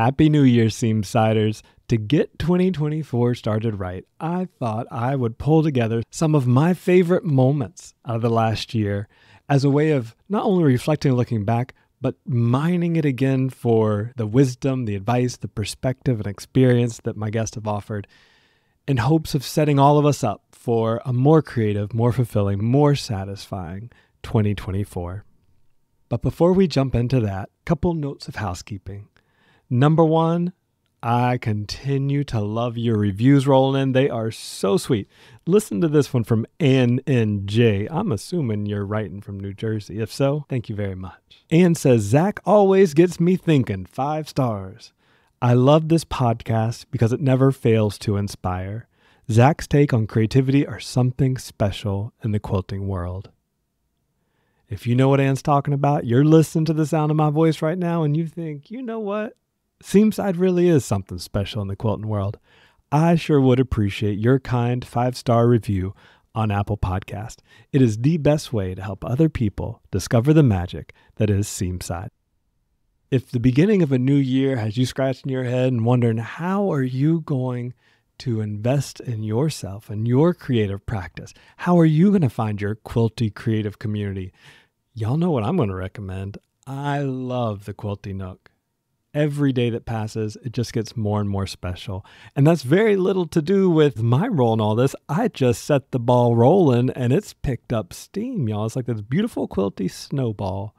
Happy New Year, Seamsiders. To get 2024 started right, I thought I would pull together some of my favorite moments out of the last year as a way of not only reflecting and looking back, but mining it again for the wisdom, the advice, the perspective, and experience that my guests have offered in hopes of setting all of us up for a more creative, more fulfilling, more satisfying 2024. But before we jump into that, couple notes of housekeeping. Number one, I continue to love your reviews rolling in. They are so sweet. Listen to this one from Ann N J. I'm assuming you're writing from New Jersey. If so, thank you very much. Ann says, Zak always gets me thinking. Five stars. I love this podcast because it never fails to inspire. Zak's take on creativity are something special in the quilting world. If you know what Ann's talking about, you're listening to the sound of my voice right now and you think, you know what? Seamside really is something special in the quilting world. I sure would appreciate your kind five star review on Apple Podcast. It is the best way to help other people discover the magic that is Seamside. If the beginning of a new year has you scratching your head and wondering how are you going to invest in yourself and your creative practice, how are you going to find your quilty creative community? Y'all know what I'm going to recommend. I love the Quilty Nook every day that passes, it just gets more and more special. And that's very little to do with my role in all this. I just set the ball rolling and it's picked up steam, y'all. It's like this beautiful quilty snowball.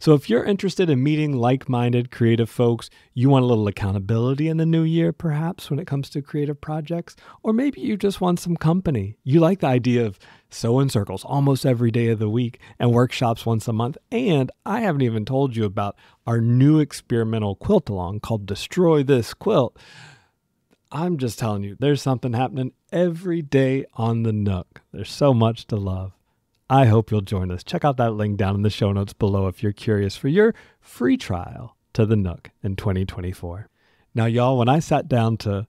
So if you're interested in meeting like minded creative folks, you want a little accountability in the new year, perhaps, when it comes to creative projects, or maybe you just want some company. You like the idea of sew in circles almost every day of the week and workshops once a month. And I haven't even told you about our new experimental quilt along called Destroy This Quilt. I'm just telling you, there's something happening every day on the Nook. There's so much to love. I hope you'll join us. Check out that link down in the show notes below if you're curious for your free trial to the Nook in 2024. Now, y'all, when I sat down to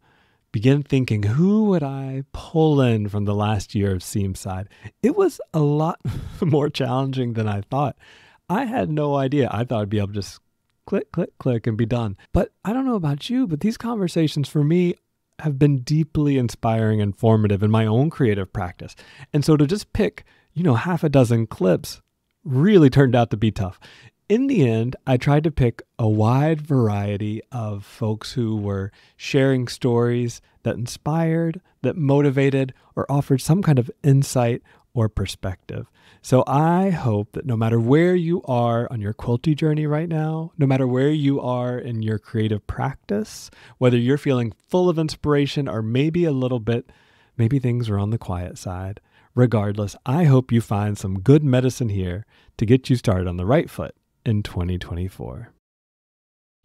begin thinking, who would I pull in from the last year of Seamside? It was a lot more challenging than I thought. I had no idea. I thought I'd be able to just click, click, click and be done. But I don't know about you, but these conversations for me have been deeply inspiring and formative in my own creative practice. And so to just pick you know, half a dozen clips really turned out to be tough. In the end, I tried to pick a wide variety of folks who were sharing stories that inspired, that motivated, or offered some kind of insight or perspective. So I hope that no matter where you are on your quilty journey right now, no matter where you are in your creative practice, whether you're feeling full of inspiration or maybe a little bit, maybe things are on the quiet side, Regardless, I hope you find some good medicine here to get you started on the right foot in 2024.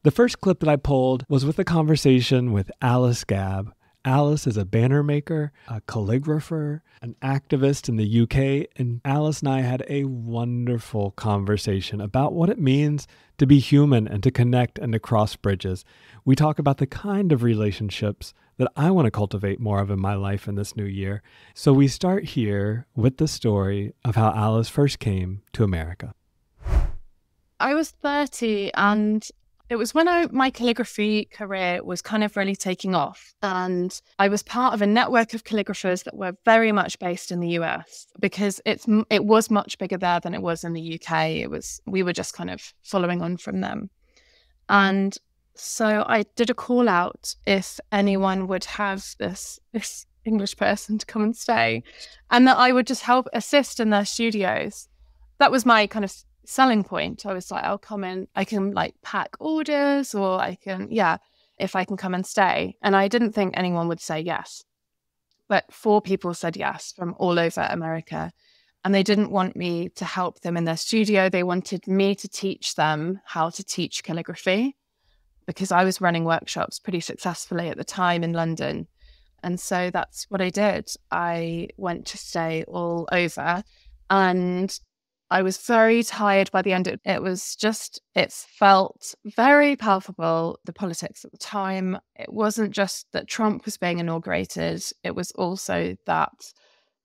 The first clip that I pulled was with a conversation with Alice Gabb. Alice is a banner maker, a calligrapher, an activist in the UK, and Alice and I had a wonderful conversation about what it means to be human and to connect and to cross bridges. We talk about the kind of relationships that I want to cultivate more of in my life in this new year. So we start here with the story of how Alice first came to America. I was 30 and it was when I, my calligraphy career was kind of really taking off. And I was part of a network of calligraphers that were very much based in the US because it's it was much bigger there than it was in the UK. It was we were just kind of following on from them. And so I did a call out if anyone would have this this English person to come and stay, and that I would just help assist in their studios. That was my kind of selling point. I was like, I'll come in, I can like pack orders, or I can, yeah, if I can come and stay. And I didn't think anyone would say yes, but four people said yes from all over America. And they didn't want me to help them in their studio. They wanted me to teach them how to teach calligraphy because I was running workshops pretty successfully at the time in London. And so that's what I did. I went to stay all over and I was very tired by the end. It was just, it felt very palpable, the politics at the time. It wasn't just that Trump was being inaugurated, it was also that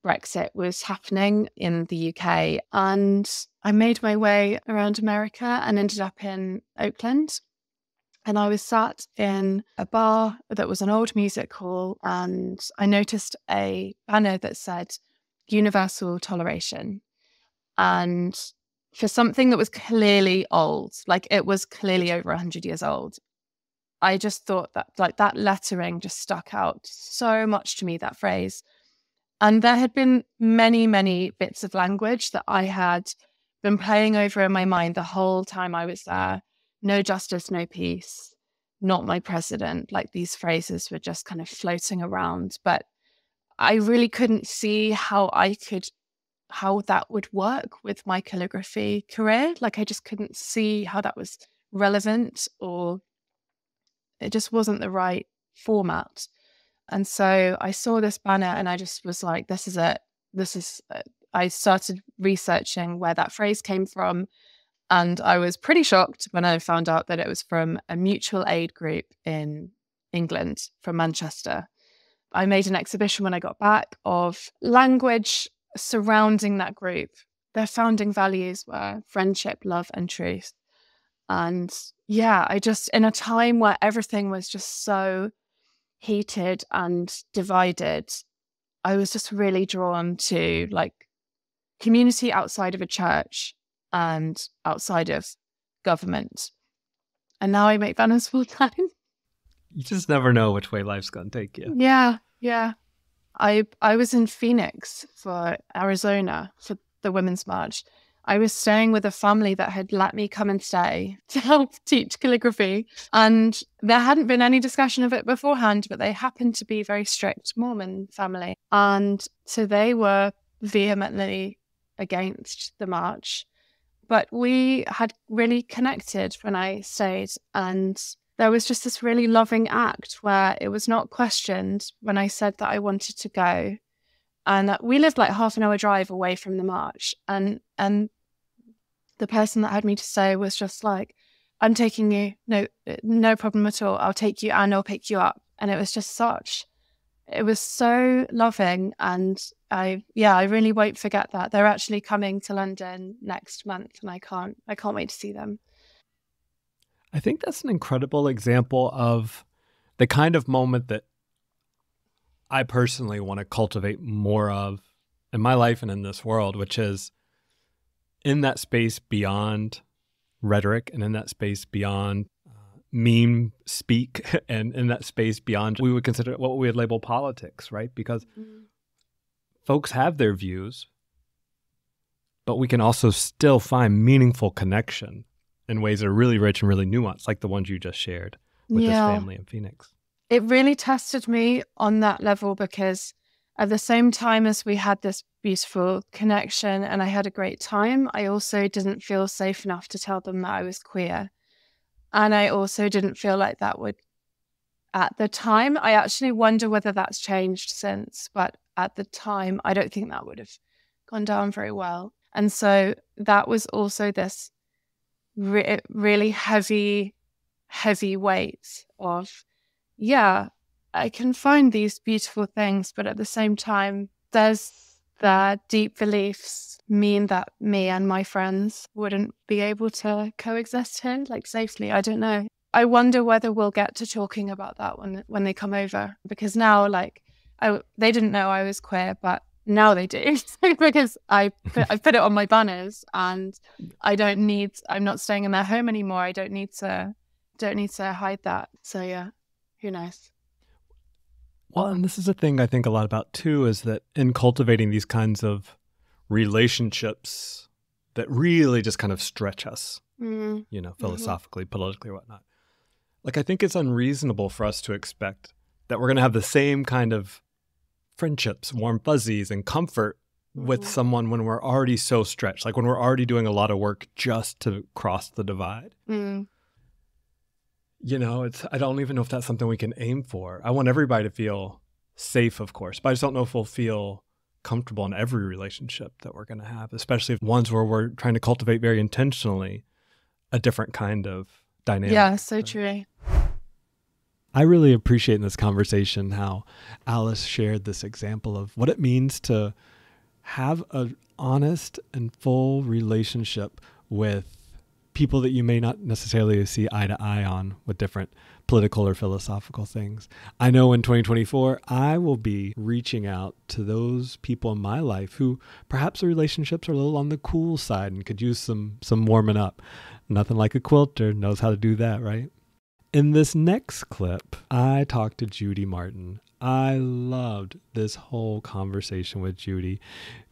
Brexit was happening in the UK. And I made my way around America and ended up in Oakland And I was sat in a bar that was an old music hall, and I noticed a banner that said universal toleration. And for something that was clearly old, like it was clearly over 100 years old, I just thought that like that lettering just stuck out so much to me, that phrase. And there had been many, many bits of language that I had been playing over in my mind the whole time I was there. No justice, no peace, not my president. Like these phrases were just kind of floating around. But I really couldn't see how I could, how that would work with my calligraphy career. Like I just couldn't see how that was relevant or it just wasn't the right format. And so I saw this banner and I just was like, this is it. This is, it. I started researching where that phrase came from. And I was pretty shocked when I found out that it was from a mutual aid group in England, from Manchester. I made an exhibition when I got back of language surrounding that group. Their founding values were friendship, love, and truth. And yeah, I just, in a time where everything was just so heated and divided, I was just really drawn to like community outside of a church and outside of government. And now I make banners full time. You just never know which way life's going to take you. Yeah, yeah. I I was in Phoenix for Arizona for the Women's March, I was staying with a family that had let me come and stay to help teach calligraphy. And there hadn't been any discussion of it beforehand, but they happened to be very strict Mormon family. And so they were vehemently against the march. But we had really connected when I stayed. And there was just this really loving act where it was not questioned when I said that I wanted to go and we lived like half an hour drive away from the march and and the person that had me to stay was just like i'm taking you no no problem at all i'll take you and i'll pick you up and it was just such it was so loving and i yeah i really won't forget that. They're actually coming to london next month and i can't i can't wait to see them. I think that's an incredible example of the kind of moment that I personally want to cultivate more of in my life and in this world, which is in that space beyond rhetoric and in that space beyond meme speak and in that space beyond we would consider what we would label politics, right? Because mm-hmm. folks have their views, but we can also still find meaningful connection in ways that are really rich and really nuanced, like the ones you just shared with yeah. this family in Phoenix it really tested me on that level because at the same time as we had this beautiful connection and I had a great time, I also didn't feel safe enough to tell them that I was queer. And I also didn't feel like that would, at the time, I actually wonder whether that's changed since, but at the time, I don't think that would have gone down very well. And so that was also this re- really heavy, heavy weight of yeah, I can find these beautiful things, but at the same time, there's the deep beliefs mean that me and my friends wouldn't be able to coexist here like safely. I don't know. I wonder whether we'll get to talking about that when when they come over because now like I they didn't know I was queer, but now they do because I put, I put it on my banners and I don't need I'm not staying in their home anymore. I don't need to don't need to hide that. So yeah. Who knows? Well, and this is a thing I think a lot about too is that in cultivating these kinds of relationships that really just kind of stretch us, mm-hmm. you know, mm-hmm. philosophically, mm-hmm. politically, whatnot. Like, I think it's unreasonable for us to expect that we're going to have the same kind of friendships, warm fuzzies, and comfort mm-hmm. with someone when we're already so stretched, like when we're already doing a lot of work just to cross the divide. Mm you know, it's I don't even know if that's something we can aim for. I want everybody to feel safe, of course, but I just don't know if we'll feel comfortable in every relationship that we're going to have, especially ones where we're trying to cultivate very intentionally a different kind of dynamic. Yeah, so true. I really appreciate in this conversation how Alice shared this example of what it means to have an honest and full relationship with people that you may not necessarily see eye to eye on with different political or philosophical things. I know in 2024, I will be reaching out to those people in my life who perhaps the relationships are a little on the cool side and could use some some warming up. Nothing like a quilter knows how to do that, right? In this next clip, I talked to Judy Martin. I loved this whole conversation with Judy.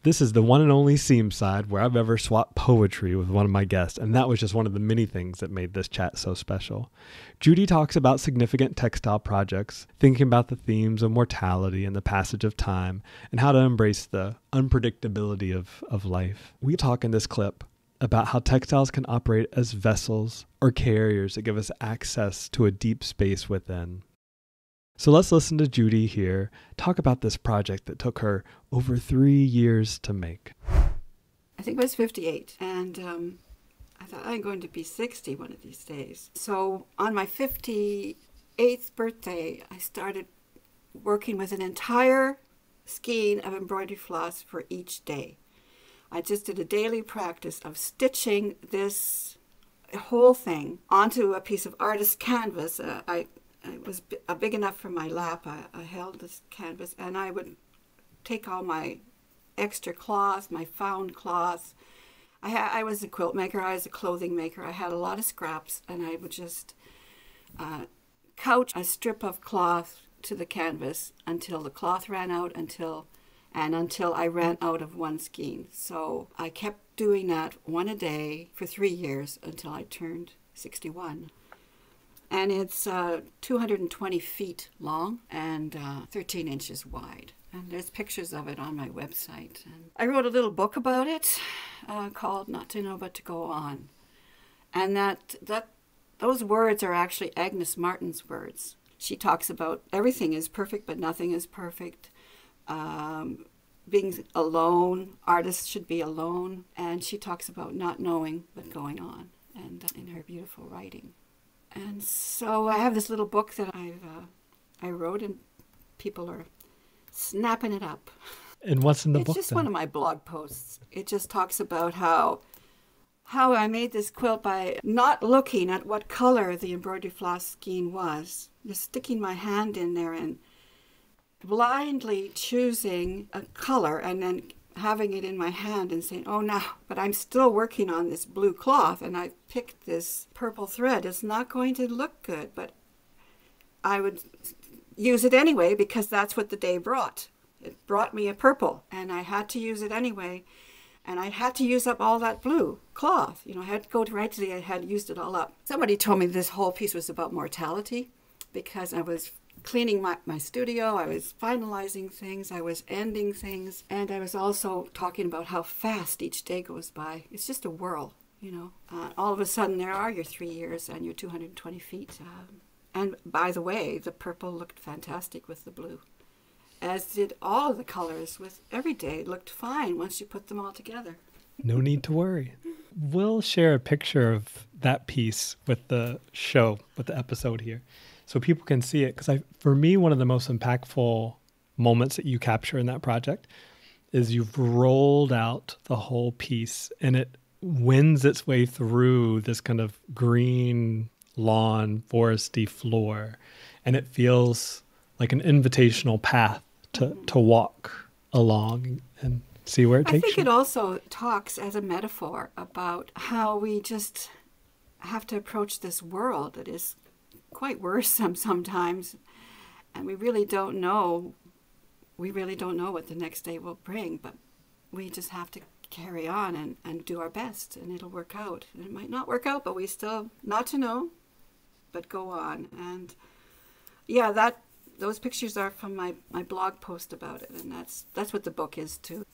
This is the one and only Seamside where I've ever swapped poetry with one of my guests, and that was just one of the many things that made this chat so special. Judy talks about significant textile projects, thinking about the themes of mortality and the passage of time, and how to embrace the unpredictability of, of life. We talk in this clip about how textiles can operate as vessels or carriers that give us access to a deep space within. So let's listen to Judy here talk about this project that took her over three years to make. I think I was 58, and um, I thought I'm going to be 60 one of these days. So on my 58th birthday, I started working with an entire skein of embroidery floss for each day. I just did a daily practice of stitching this whole thing onto a piece of artist canvas. Uh, I it was uh, big enough for my lap. I, I held this canvas, and I would take all my extra cloth, my found cloth. I I was a quilt maker. I was a clothing maker. I had a lot of scraps, and I would just uh, couch a strip of cloth to the canvas until the cloth ran out, until and until I ran out of one skein. So I kept doing that one a day for three years until I turned 61. And it's uh, 220 feet long and uh, 13 inches wide. And there's pictures of it on my website. And I wrote a little book about it uh, called Not to Know But to Go On. And that, that those words are actually Agnes Martin's words. She talks about everything is perfect, but nothing is perfect um, being alone. Artists should be alone. And she talks about not knowing but going on and in her beautiful writing. And so I have this little book that I've uh, I wrote, and people are snapping it up. And what's in the it's book? It's just then? one of my blog posts. It just talks about how how I made this quilt by not looking at what color the embroidery floss skein was, just sticking my hand in there and blindly choosing a color and then having it in my hand and saying, oh, no, but I'm still working on this blue cloth and I picked this purple thread. It's not going to look good, but I would use it anyway because that's what the day brought. It brought me a purple and I had to use it anyway. And I had to use up all that blue cloth. You know, I had to go to right to the, I had used it all up. Somebody told me this whole piece was about mortality because I was cleaning my, my studio, I was finalizing things, I was ending things, and I was also talking about how fast each day goes by. It's just a whirl, you know. Uh, all of a sudden, there are your three years and your 220 feet. Um, and by the way, the purple looked fantastic with the blue, as did all of the colors with every day. looked fine once you put them all together. No need to worry. We'll share a picture of that piece with the show, with the episode here so people can see it. Because for me, one of the most impactful moments that you capture in that project is you've rolled out the whole piece and it wins its way through this kind of green lawn, foresty floor, and it feels like an invitational path to to walk along and see where it takes you. I think you. it also talks as a metaphor about how we just have to approach this world that is quite worrisome sometimes. And we really don't know, we really don't know what the next day will bring, but we just have to carry on and, and do our best and it'll work out. And it might not work out, but we still, not to know, but go on. And yeah, that those pictures are from my, my blog post about it, and that's that's what the book is too.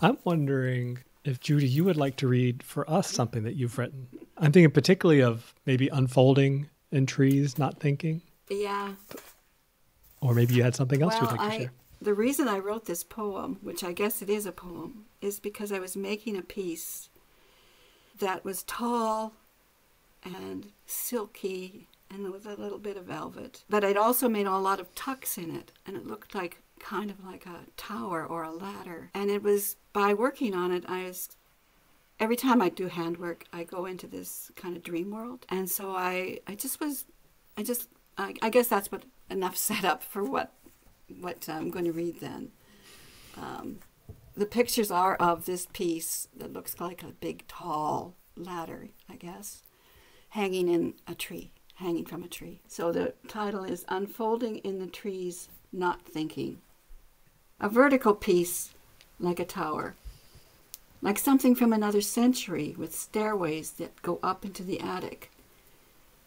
I'm wondering if Judy, you would like to read for us something that you've written. I'm thinking particularly of maybe unfolding in trees, not thinking? Yeah. Or maybe you had something else well, you'd like to I, share. The reason I wrote this poem, which I guess it is a poem, is because I was making a piece that was tall and silky and with a little bit of velvet. But I'd also made a lot of tucks in it, and it looked like kind of like a tower or a ladder. And it was by working on it, I was every time I do handwork, I go into this kind of dream world. And so I, I just was, I just, I, I guess that's what enough set up for what, what I'm going to read then. Um, the pictures are of this piece that looks like a big, tall ladder, I guess, hanging in a tree, hanging from a tree. So the title is Unfolding in the Trees, Not Thinking. A vertical piece like a tower like something from another century with stairways that go up into the attic,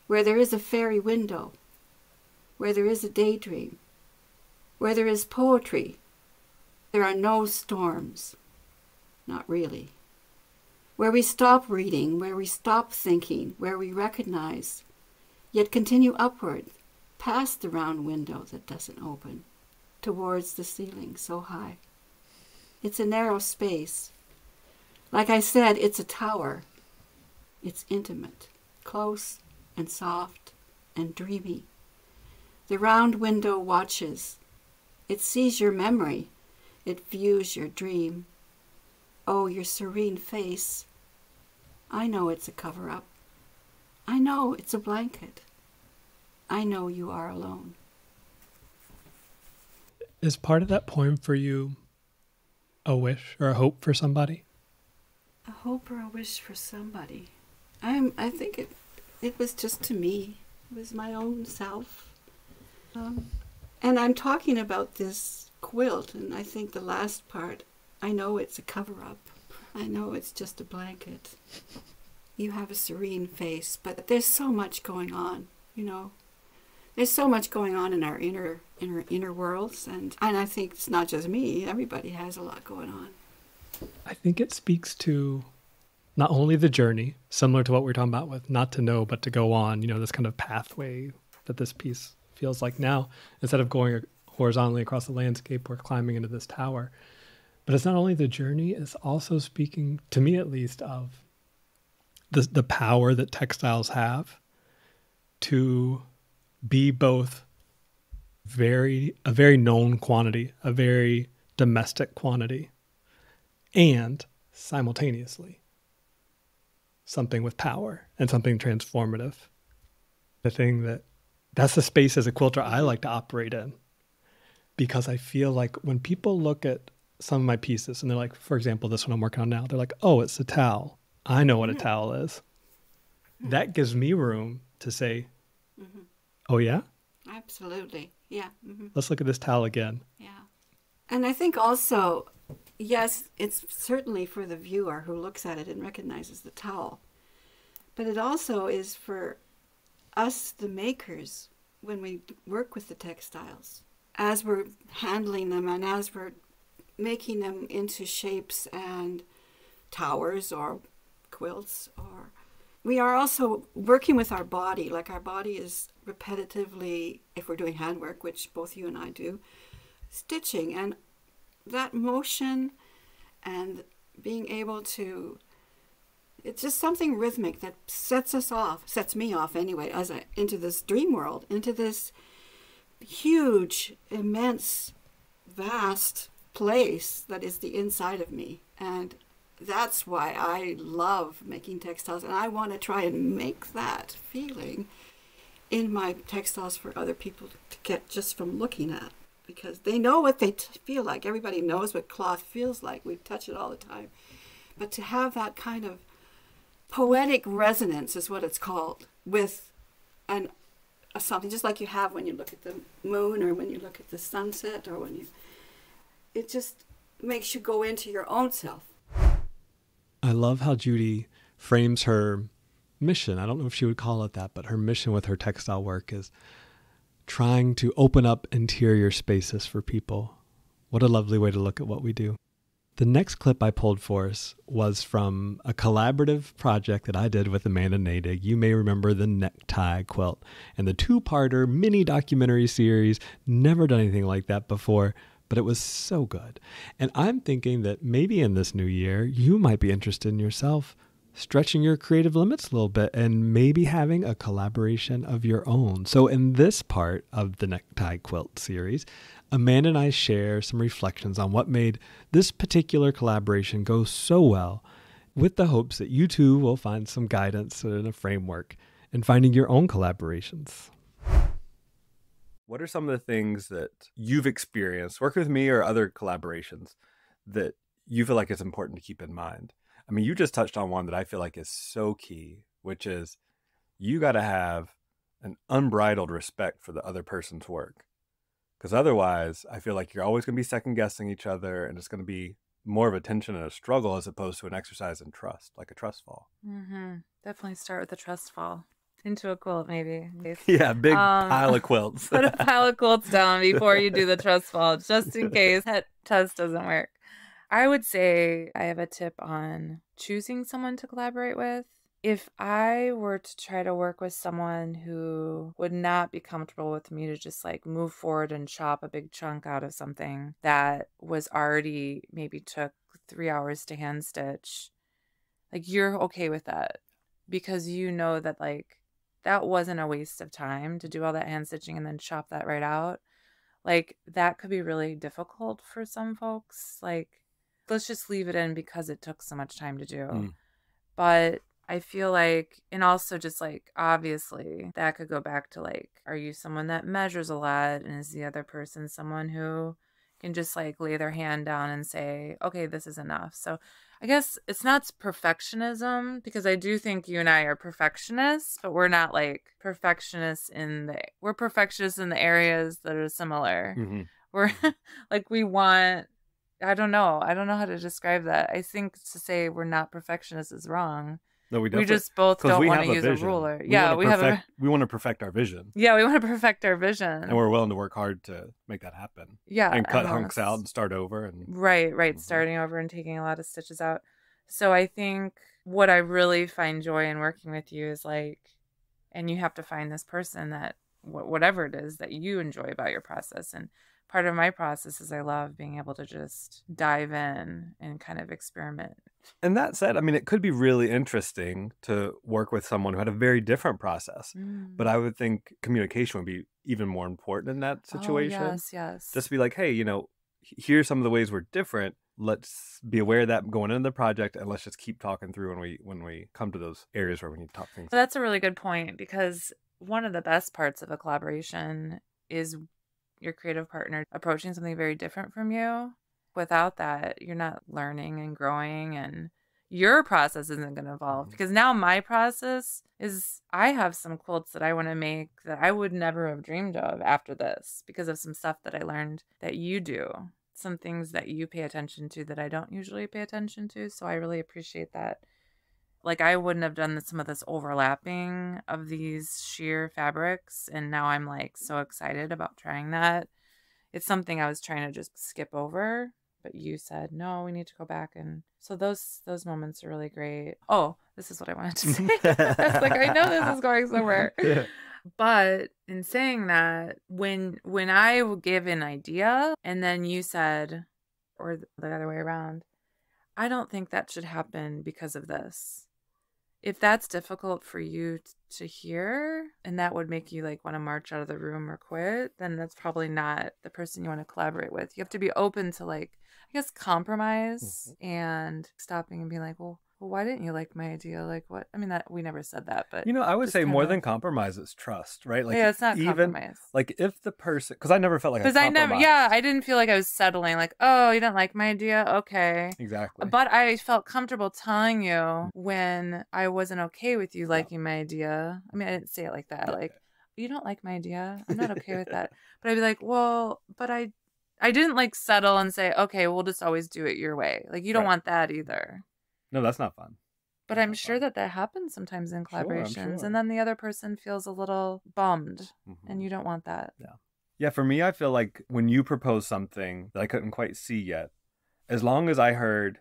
where there is a fairy window, where there is a daydream, where there is poetry. There are no storms. Not really. Where we stop reading, where we stop thinking, where we recognize, yet continue upward, past the round window that doesn't open, towards the ceiling so high. It's a narrow space, like I said, it's a tower. It's intimate, close and soft and dreamy. The round window watches. It sees your memory. It views your dream. Oh, your serene face. I know it's a cover up. I know it's a blanket. I know you are alone. Is part of that poem for you a wish or a hope for somebody? A hope or a wish for somebody. I'm. I think it. It was just to me. It was my own self. Um, and I'm talking about this quilt, and I think the last part. I know it's a cover up. I know it's just a blanket. You have a serene face, but there's so much going on. You know, there's so much going on in our inner inner inner worlds, and and I think it's not just me. Everybody has a lot going on. I think it speaks to not only the journey, similar to what we are talking about with not to know, but to go on, you know, this kind of pathway that this piece feels like now, instead of going horizontally across the landscape, we're climbing into this tower. But it's not only the journey, it's also speaking, to me at least, of the, the power that textiles have to be both very a very known quantity, a very domestic quantity, and simultaneously something with power and something transformative. The thing that that's the space as a quilter I like to operate in because I feel like when people look at some of my pieces and they're like, for example, this one I'm working on now, they're like, oh, it's a towel. I know what a towel is. Mm-hmm. That gives me room to say, mm-hmm. oh, yeah? Absolutely. Yeah. Mm-hmm. Let's look at this towel again. Yeah. And I think also yes, it's certainly for the viewer who looks at it and recognizes the towel. But it also is for us, the makers, when we work with the textiles, as we're handling them and as we're making them into shapes and towers or quilts or we are also working with our body. Like our body is repetitively if we're doing handwork which both you and i do stitching. And that motion and being able to it's just something rhythmic that sets us off sets me off anyway as I into this dream world into this huge immense vast place that is the inside of me. And that's why I love making textiles and I want to try and make that feeling in my textiles for other people to get just from looking at because they know what they feel like. Everybody knows what cloth feels like. We touch it all the time. But to have that kind of poetic resonance is what it's called with an something just like you have when you look at the moon or when you look at the sunset or when you it just makes you go into your own self. I love how Judy frames her mission. I don't know if she would call it that, but her mission with her textile work is trying to open up interior spaces for people. What a lovely way to look at what we do. The next clip I pulled for us was from a collaborative project that I did with Amanda Nadig. You may remember the necktie quilt and the two parter mini documentary series. Never done anything like that before, but it was so good. And I'm thinking that maybe in this new year, you might be interested in yourself stretching your creative limits a little bit and maybe having a collaboration of your own. So, in this part of the Necktie Quilt series, Amanda and I share some reflections on what made this particular collaboration go so well with the hopes that you too will find some guidance and a framework in finding your own collaborations. What are some of the things that you've experienced, work with me or other collaborations, that you feel like it's important to keep in mind? I mean, you just touched on one that I feel like is so key, which is you got to have an unbridled respect for the other person's work. Because otherwise, I feel like you're always going to be second guessing each other and it's going to be more of a tension and a struggle as opposed to an exercise in trust, like a trust fall. Mm-hmm. Definitely start with a trust fall into a quilt, maybe. Yeah, big um, pile of quilts. put a pile of quilts down before you do the trust fall, just in case that test doesn't work. I would say I have a tip on choosing someone to collaborate with if I were to try to work with someone who would not be comfortable with me to just like move forward and chop a big chunk out of something that was already maybe took three hours to hand stitch, like you're okay with that because you know that like that wasn't a waste of time to do all that hand stitching and then chop that right out. Like that could be really difficult for some folks. Like, let's just leave it in because it took so much time to do. Mm. But I feel like, and also just like obviously that could go back to like, are you someone that measures a lot? And is the other person someone who can just like lay their hand down and say, okay, this is enough? So I guess it's not perfectionism because I do think you and I are perfectionists, but we're not like perfectionists in the, we're perfectionists in the areas that are similar. Mm-hmm. We're like, we want, I don't know. I don't know how to describe that. I think to say we're not perfectionists is wrong no, we we just both don't want to use a, a ruler. We yeah, we perfect, have a we want to perfect our vision. Yeah, we want to perfect our vision. And we're willing to work hard to make that happen. Yeah. And cut hunks out and start over and Right, right, mm-hmm. starting over and taking a lot of stitches out. So I think what I really find joy in working with you is like and you have to find this person that whatever it is that you enjoy about your process and part of my process is I love being able to just dive in and kind of experiment. And that said, I mean, it could be really interesting to work with someone who had a very different process. Mm. But I would think communication would be even more important in that oh, situation. Oh, yes, yes. Just be like, hey, you know, here's some of the ways we're different. Let's be aware of that going into the project, and let's just keep talking through when we when we come to those areas where we need to talk things. So that's a really good point because one of the best parts of a collaboration is your creative partner approaching something very different from you. Without that, you're not learning and growing and your process isn't going to evolve mm-hmm. because now my process is I have some quilts that I want to make that I would never have dreamed of after this because of some stuff that I learned that you do, some things that you pay attention to that I don't usually pay attention to. So I really appreciate that like I wouldn't have done some of this overlapping of these sheer fabrics and now I'm like so excited about trying that. It's something I was trying to just skip over, but you said, "No, we need to go back." And so those those moments are really great. Oh, this is what I wanted to say. like I know this is going somewhere. Yeah. But in saying that, when when I give an idea and then you said or the other way around, I don't think that should happen because of this if that's difficult for you to hear and that would make you like want to march out of the room or quit, then that's probably not the person you want to collaborate with. You have to be open to like, I guess, compromise mm-hmm. and stopping and being like, well, well, why didn't you like my idea? Like what? I mean, that we never said that, but you know, I would say more of... than compromise is trust, right? Like, yeah, it's not even compromise. like if the person, because I never felt like because I, I never, yeah, I didn't feel like I was settling. Like, oh, you didn't like my idea, okay, exactly. But I felt comfortable telling you when I wasn't okay with you liking yeah. my idea. I mean, I didn't say it like that. Yeah. Like, you don't like my idea. I'm not okay with that. But I'd be like, well, but I, I didn't like settle and say, okay, we'll just always do it your way. Like, you don't right. want that either. No, that's not fun. But I'm sure fun. that that happens sometimes in collaborations, sure, sure. and then the other person feels a little bummed, mm-hmm. and you don't want that. Yeah, yeah. For me, I feel like when you propose something that I couldn't quite see yet, as long as I heard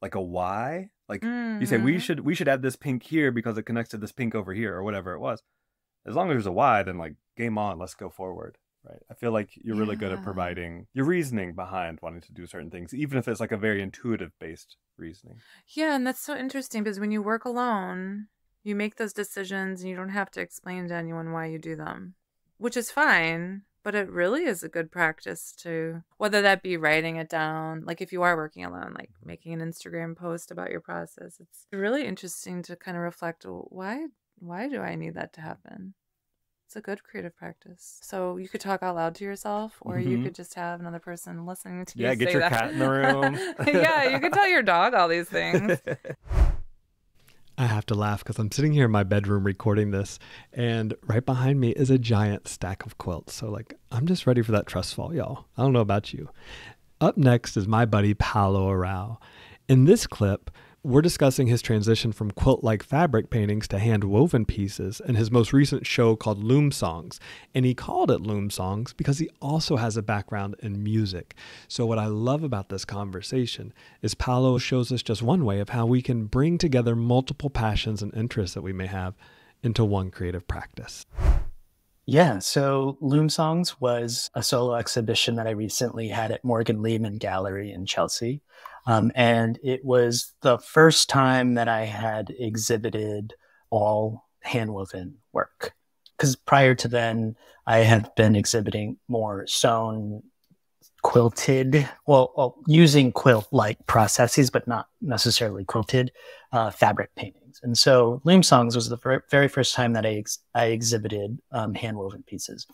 like a why, like mm-hmm. you say we mm-hmm. should we should add this pink here because it connects to this pink over here or whatever it was. As long as there's a why, then like game on, let's go forward right? I feel like you're really good at providing your reasoning behind wanting to do certain things, even if it's like a very intuitive based reasoning. Yeah, and that's so interesting because when you work alone, you make those decisions and you don't have to explain to anyone why you do them, which is fine. But it really is a good practice to, whether that be writing it down, like if you are working alone, like mm-hmm. making an Instagram post about your process. It's really interesting to kind of reflect why why do I need that to happen? It's a good creative practice. So you could talk out loud to yourself, or mm-hmm. you could just have another person listening to yeah, you. Yeah, get your that. cat in the room. yeah, you could tell your dog all these things. I have to laugh because I'm sitting here in my bedroom recording this, and right behind me is a giant stack of quilts. So, like, I'm just ready for that trust fall, y'all. I don't know about you. Up next is my buddy Paolo Arao. In this clip, we're discussing his transition from quilt like fabric paintings to hand woven pieces in his most recent show called Loom Songs. And he called it Loom Songs because he also has a background in music. So, what I love about this conversation is Paolo shows us just one way of how we can bring together multiple passions and interests that we may have into one creative practice. Yeah, so Loom Songs was a solo exhibition that I recently had at Morgan Lehman Gallery in Chelsea. Um, and it was the first time that I had exhibited all handwoven work. Because prior to then, I had been exhibiting more sewn, quilted, well, well using quilt like processes, but not necessarily quilted uh, fabric paintings. And so Loom Songs was the very first time that I, ex- I exhibited um, handwoven pieces.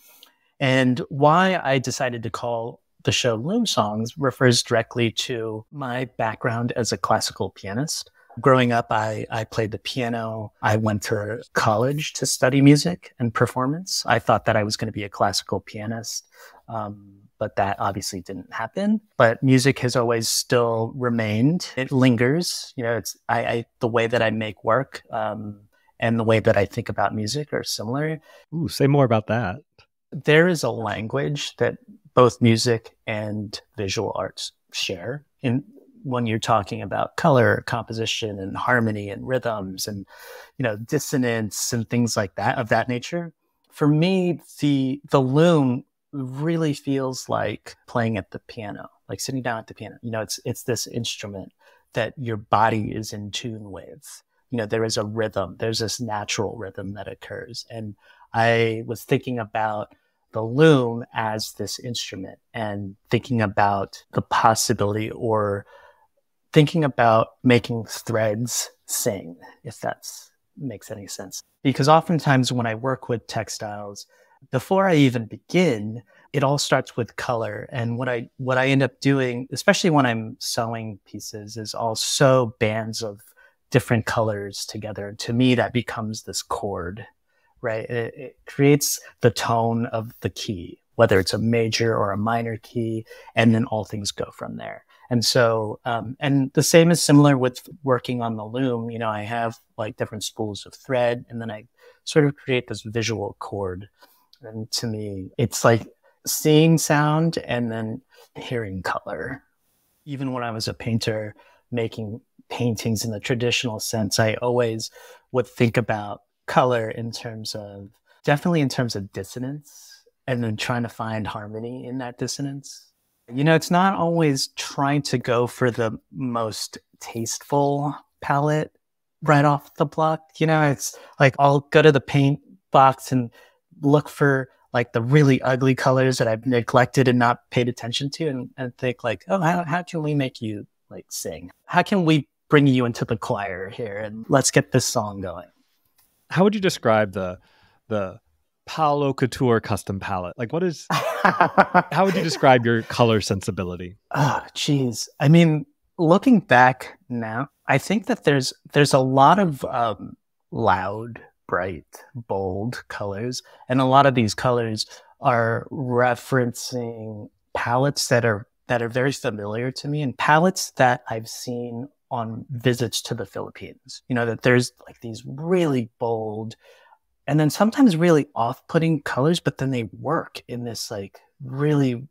And why I decided to call the show Loom Songs refers directly to my background as a classical pianist. Growing up, I, I played the piano. I went to college to study music and performance. I thought that I was going to be a classical pianist, um, but that obviously didn't happen. But music has always still remained. It lingers. You know, it's I, I the way that I make work um, and the way that I think about music are similar. Ooh, say more about that. There is a language that both music and visual arts share in when you're talking about color composition and harmony and rhythms and you know dissonance and things like that of that nature. For me the the loom really feels like playing at the piano like sitting down at the piano. You know it's it's this instrument that your body is in tune with. You know there is a rhythm there's this natural rhythm that occurs. And i was thinking about the loom as this instrument and thinking about the possibility or thinking about making threads sing, if that makes any sense. Because oftentimes when I work with textiles, before I even begin, it all starts with color. And what I what I end up doing, especially when I'm sewing pieces, is I'll sew bands of different colors together. To me, that becomes this chord right? It, it creates the tone of the key, whether it's a major or a minor key, and then all things go from there. And so, um, and the same is similar with working on the loom. You know, I have like different spools of thread, and then I sort of create this visual chord. And to me, it's like seeing sound and then hearing color. Even when I was a painter making paintings in the traditional sense, I always would think about color in terms of definitely in terms of dissonance and then trying to find harmony in that dissonance. You know, it's not always trying to go for the most tasteful palette right off the block. You know, it's like I'll go to the paint box and look for like the really ugly colors that I've neglected and not paid attention to and, and think like, oh, how, how can we make you like sing? How can we bring you into the choir here and let's get this song going? How would you describe the the Paolo Couture custom palette? Like, what is? how would you describe your color sensibility? Oh, geez. I mean, looking back now, I think that there's there's a lot of um, loud, bright, bold colors, and a lot of these colors are referencing palettes that are that are very familiar to me and palettes that I've seen on visits to the Philippines. You know, that there's like these really bold and then sometimes really off putting colors, but then they work in this like really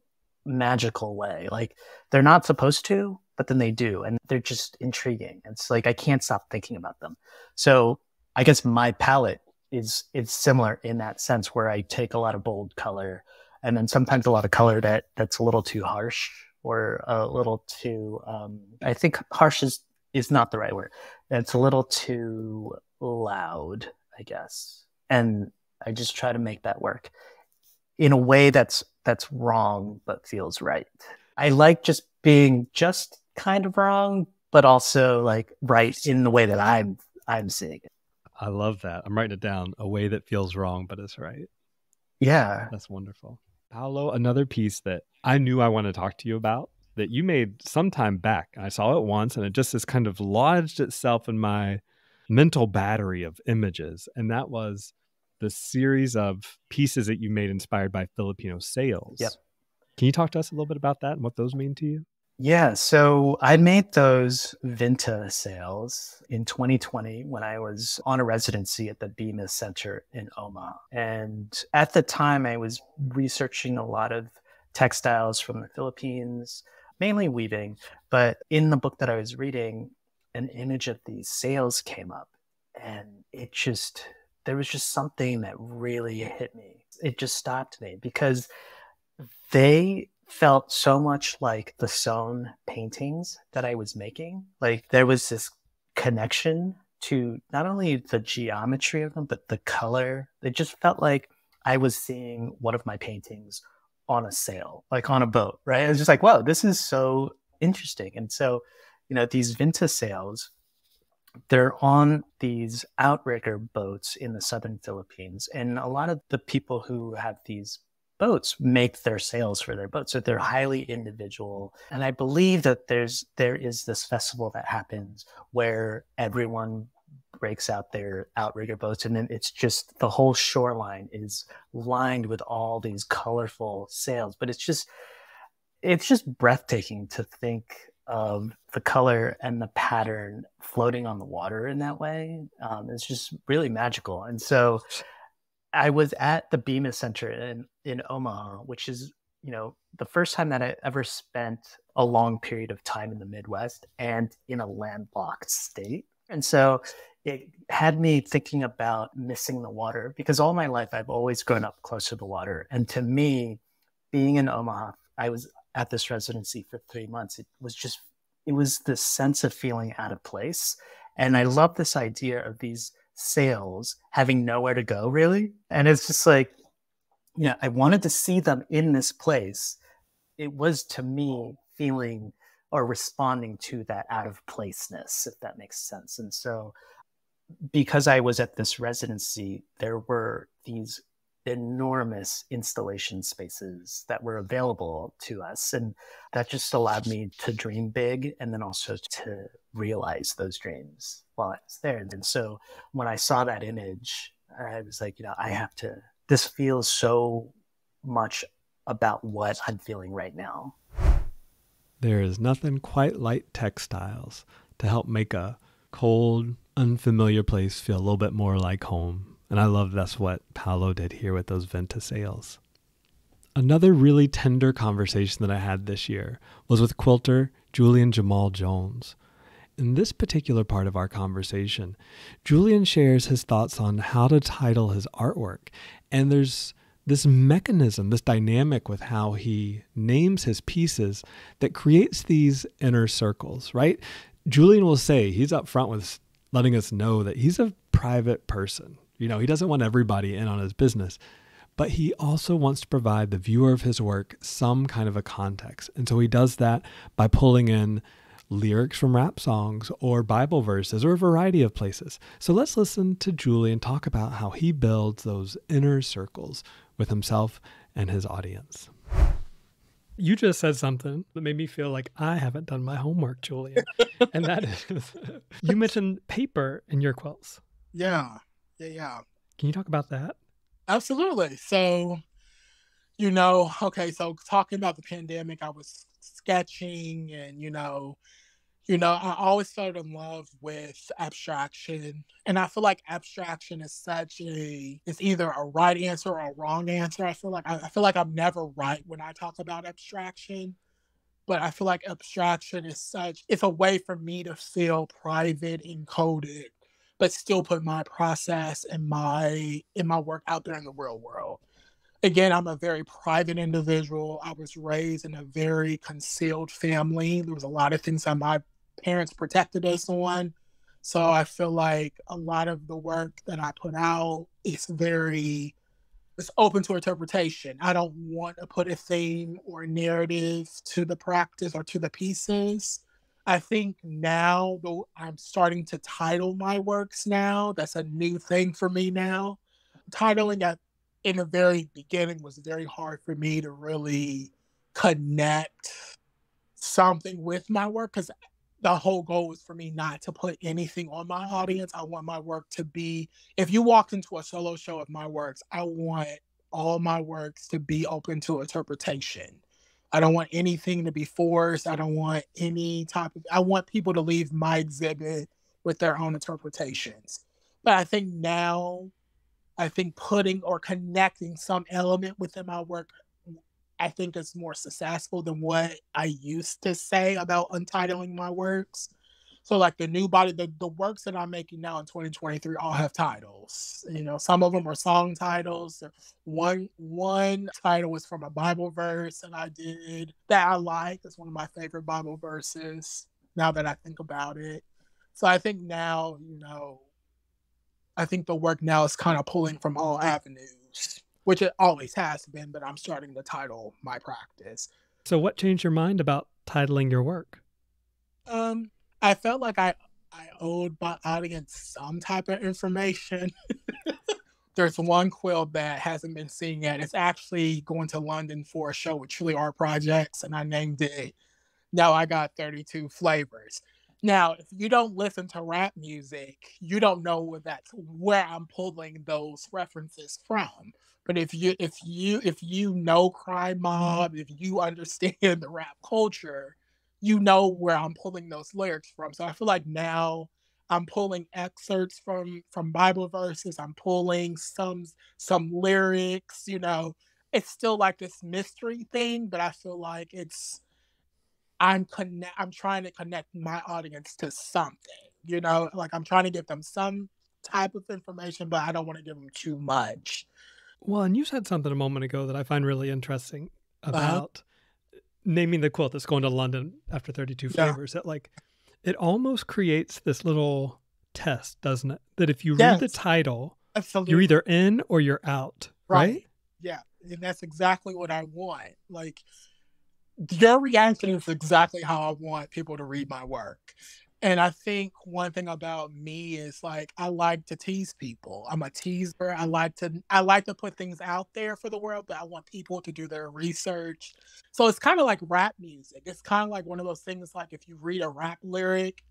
magical way. Like they're not supposed to, but then they do. And they're just intriguing. It's like I can't stop thinking about them. So I guess my palette is is similar in that sense where I take a lot of bold color and then sometimes a lot of color that that's a little too harsh or a little too um, I think harsh is is not the right word. It's a little too loud, I guess. And I just try to make that work. in a way that's that's wrong but feels right. I like just being just kind of wrong, but also like right in the way that I'm I'm seeing it. I love that. I'm writing it down. A way that feels wrong, but is right. Yeah. That's wonderful. Paolo, another piece that I knew I wanted to talk to you about that you made some time back. I saw it once and it just has kind of lodged itself in my mental battery of images. And that was the series of pieces that you made inspired by Filipino sails. Yep. Can you talk to us a little bit about that and what those mean to you? Yeah, so I made those Vinta sails in 2020 when I was on a residency at the Bemis Center in Omaha. And at the time, I was researching a lot of textiles from the Philippines, mainly weaving. But in the book that I was reading, an image of these sails came up, and it just, there was just something that really hit me. It just stopped me because they felt so much like the sewn paintings that I was making. Like there was this connection to not only the geometry of them, but the color. It just felt like I was seeing one of my paintings on a sail, like on a boat, right? I was just like, wow, this is so interesting. And so, you know, these Vinta sails, they're on these outrigger boats in the southern Philippines. And a lot of the people who have these boats make their sails for their boats. So they're highly individual. And I believe that there's there is this festival that happens where everyone breaks out their outrigger boats and then it's just the whole shoreline is lined with all these colorful sails. But it's just it's just breathtaking to think of the color and the pattern floating on the water in that way. Um, it's just really magical. And so I was at the Bemis Center in, in Omaha, which is, you know, the first time that I ever spent a long period of time in the Midwest and in a landlocked state. And so it had me thinking about missing the water because all my life I've always grown up close to the water. And to me, being in Omaha, I was at this residency for three months. It was just, it was this sense of feeling out of place. And I love this idea of these sails having nowhere to go really. And it's just like you know i wanted to see them in this place. It was to me feeling or responding to that out of placeness if that makes sense. And so because i was at this residency there were these enormous installation spaces that were available to us. And that just allowed me to dream big and then also to realize those dreams while I was there. And so when I saw that image, I was like, you know, I have to, this feels so much about what I'm feeling right now. There is nothing quite like textiles to help make a cold, unfamiliar place feel a little bit more like home. And I love that's what Paolo did here with those Vinta sails. Another really tender conversation that I had this year was with quilter Julian Jamal Jones. In this particular part of our conversation, Julian shares his thoughts on how to title his artwork. And there's this mechanism, this dynamic with how he names his pieces that creates these inner circles, right? Julian will say, he's up front with letting us know that he's a private person. You know, he doesn't want everybody in on his business, but he also wants to provide the viewer of his work some kind of a context. And so he does that by pulling in lyrics from rap songs or Bible verses or a variety of places. So let's listen to Julian talk about how he builds those inner circles with himself and his audience. You just said something that made me feel like I haven't done my homework, Julian. and that is you mentioned paper in your quilts. Yeah. Yeah, yeah. Can you talk about that? Absolutely. So, you know, okay, so talking about the pandemic, I was sketching and, you know, you know, I always fell in love with abstraction. And I feel like abstraction is such a it's either a right answer or a wrong answer. I feel like I, I feel like I'm never right when I talk about abstraction. But I feel like abstraction is such it's a way for me to feel private and coded but still put my process and my in my work out there in the real world. Again, I'm a very private individual. I was raised in a very concealed family. There was a lot of things that my parents protected us on. So I feel like a lot of the work that I put out is very it's open to interpretation. I don't want to put a theme or a narrative to the practice or to the pieces. I think now though I'm starting to title my works now. That's a new thing for me now. Titling at in the very beginning was very hard for me to really connect something with my work because the whole goal is for me not to put anything on my audience. I want my work to be, if you walked into a solo show of my works, I want all my works to be open to interpretation. I don't want anything to be forced. I don't want any type of, I want people to leave my exhibit with their own interpretations. But I think now, I think putting or connecting some element within my work I think is more successful than what I used to say about untitling my works. So like the new body, the, the works that I'm making now in 2023 all have titles. You know, some of them are song titles. One one title is from a Bible verse that I did that I like. It's one of my favorite Bible verses now that I think about it. So I think now, you know, I think the work now is kind of pulling from all avenues which it always has been, but I'm starting to title my practice. So, what changed your mind about titling your work? Um, I felt like I I owed my audience some type of information. There's one quilt that hasn't been seen yet. It's actually going to London for a show with Truly Art Projects, and I named it Now I Got 32 Flavors. Now, if you don't listen to rap music, you don't know where that's where I'm pulling those references from. But if you if you if you know crime mob, if you understand the rap culture, you know where I'm pulling those lyrics from. So I feel like now I'm pulling excerpts from from Bible verses. I'm pulling some some lyrics. You know, it's still like this mystery thing, but I feel like it's I'm connect. I'm trying to connect my audience to something. You know, like I'm trying to give them some type of information, but I don't want to give them too much. Well, and you said something a moment ago that I find really interesting uh-huh. about. Naming the quilt that's going to London after 32 flavors. Yeah. That like it almost creates this little test, doesn't it? That if you yes. read the title, Absolutely. you're either in or you're out, right? right? Yeah, and that's exactly what I want. Like your reaction is exactly how I want people to read my work. And I think one thing about me is like I like to tease people. I'm a teaser. I like to I like to put things out there for the world, but I want people to do their research. So it's kind of like rap music. It's kind of like one of those things like if you read a rap lyric,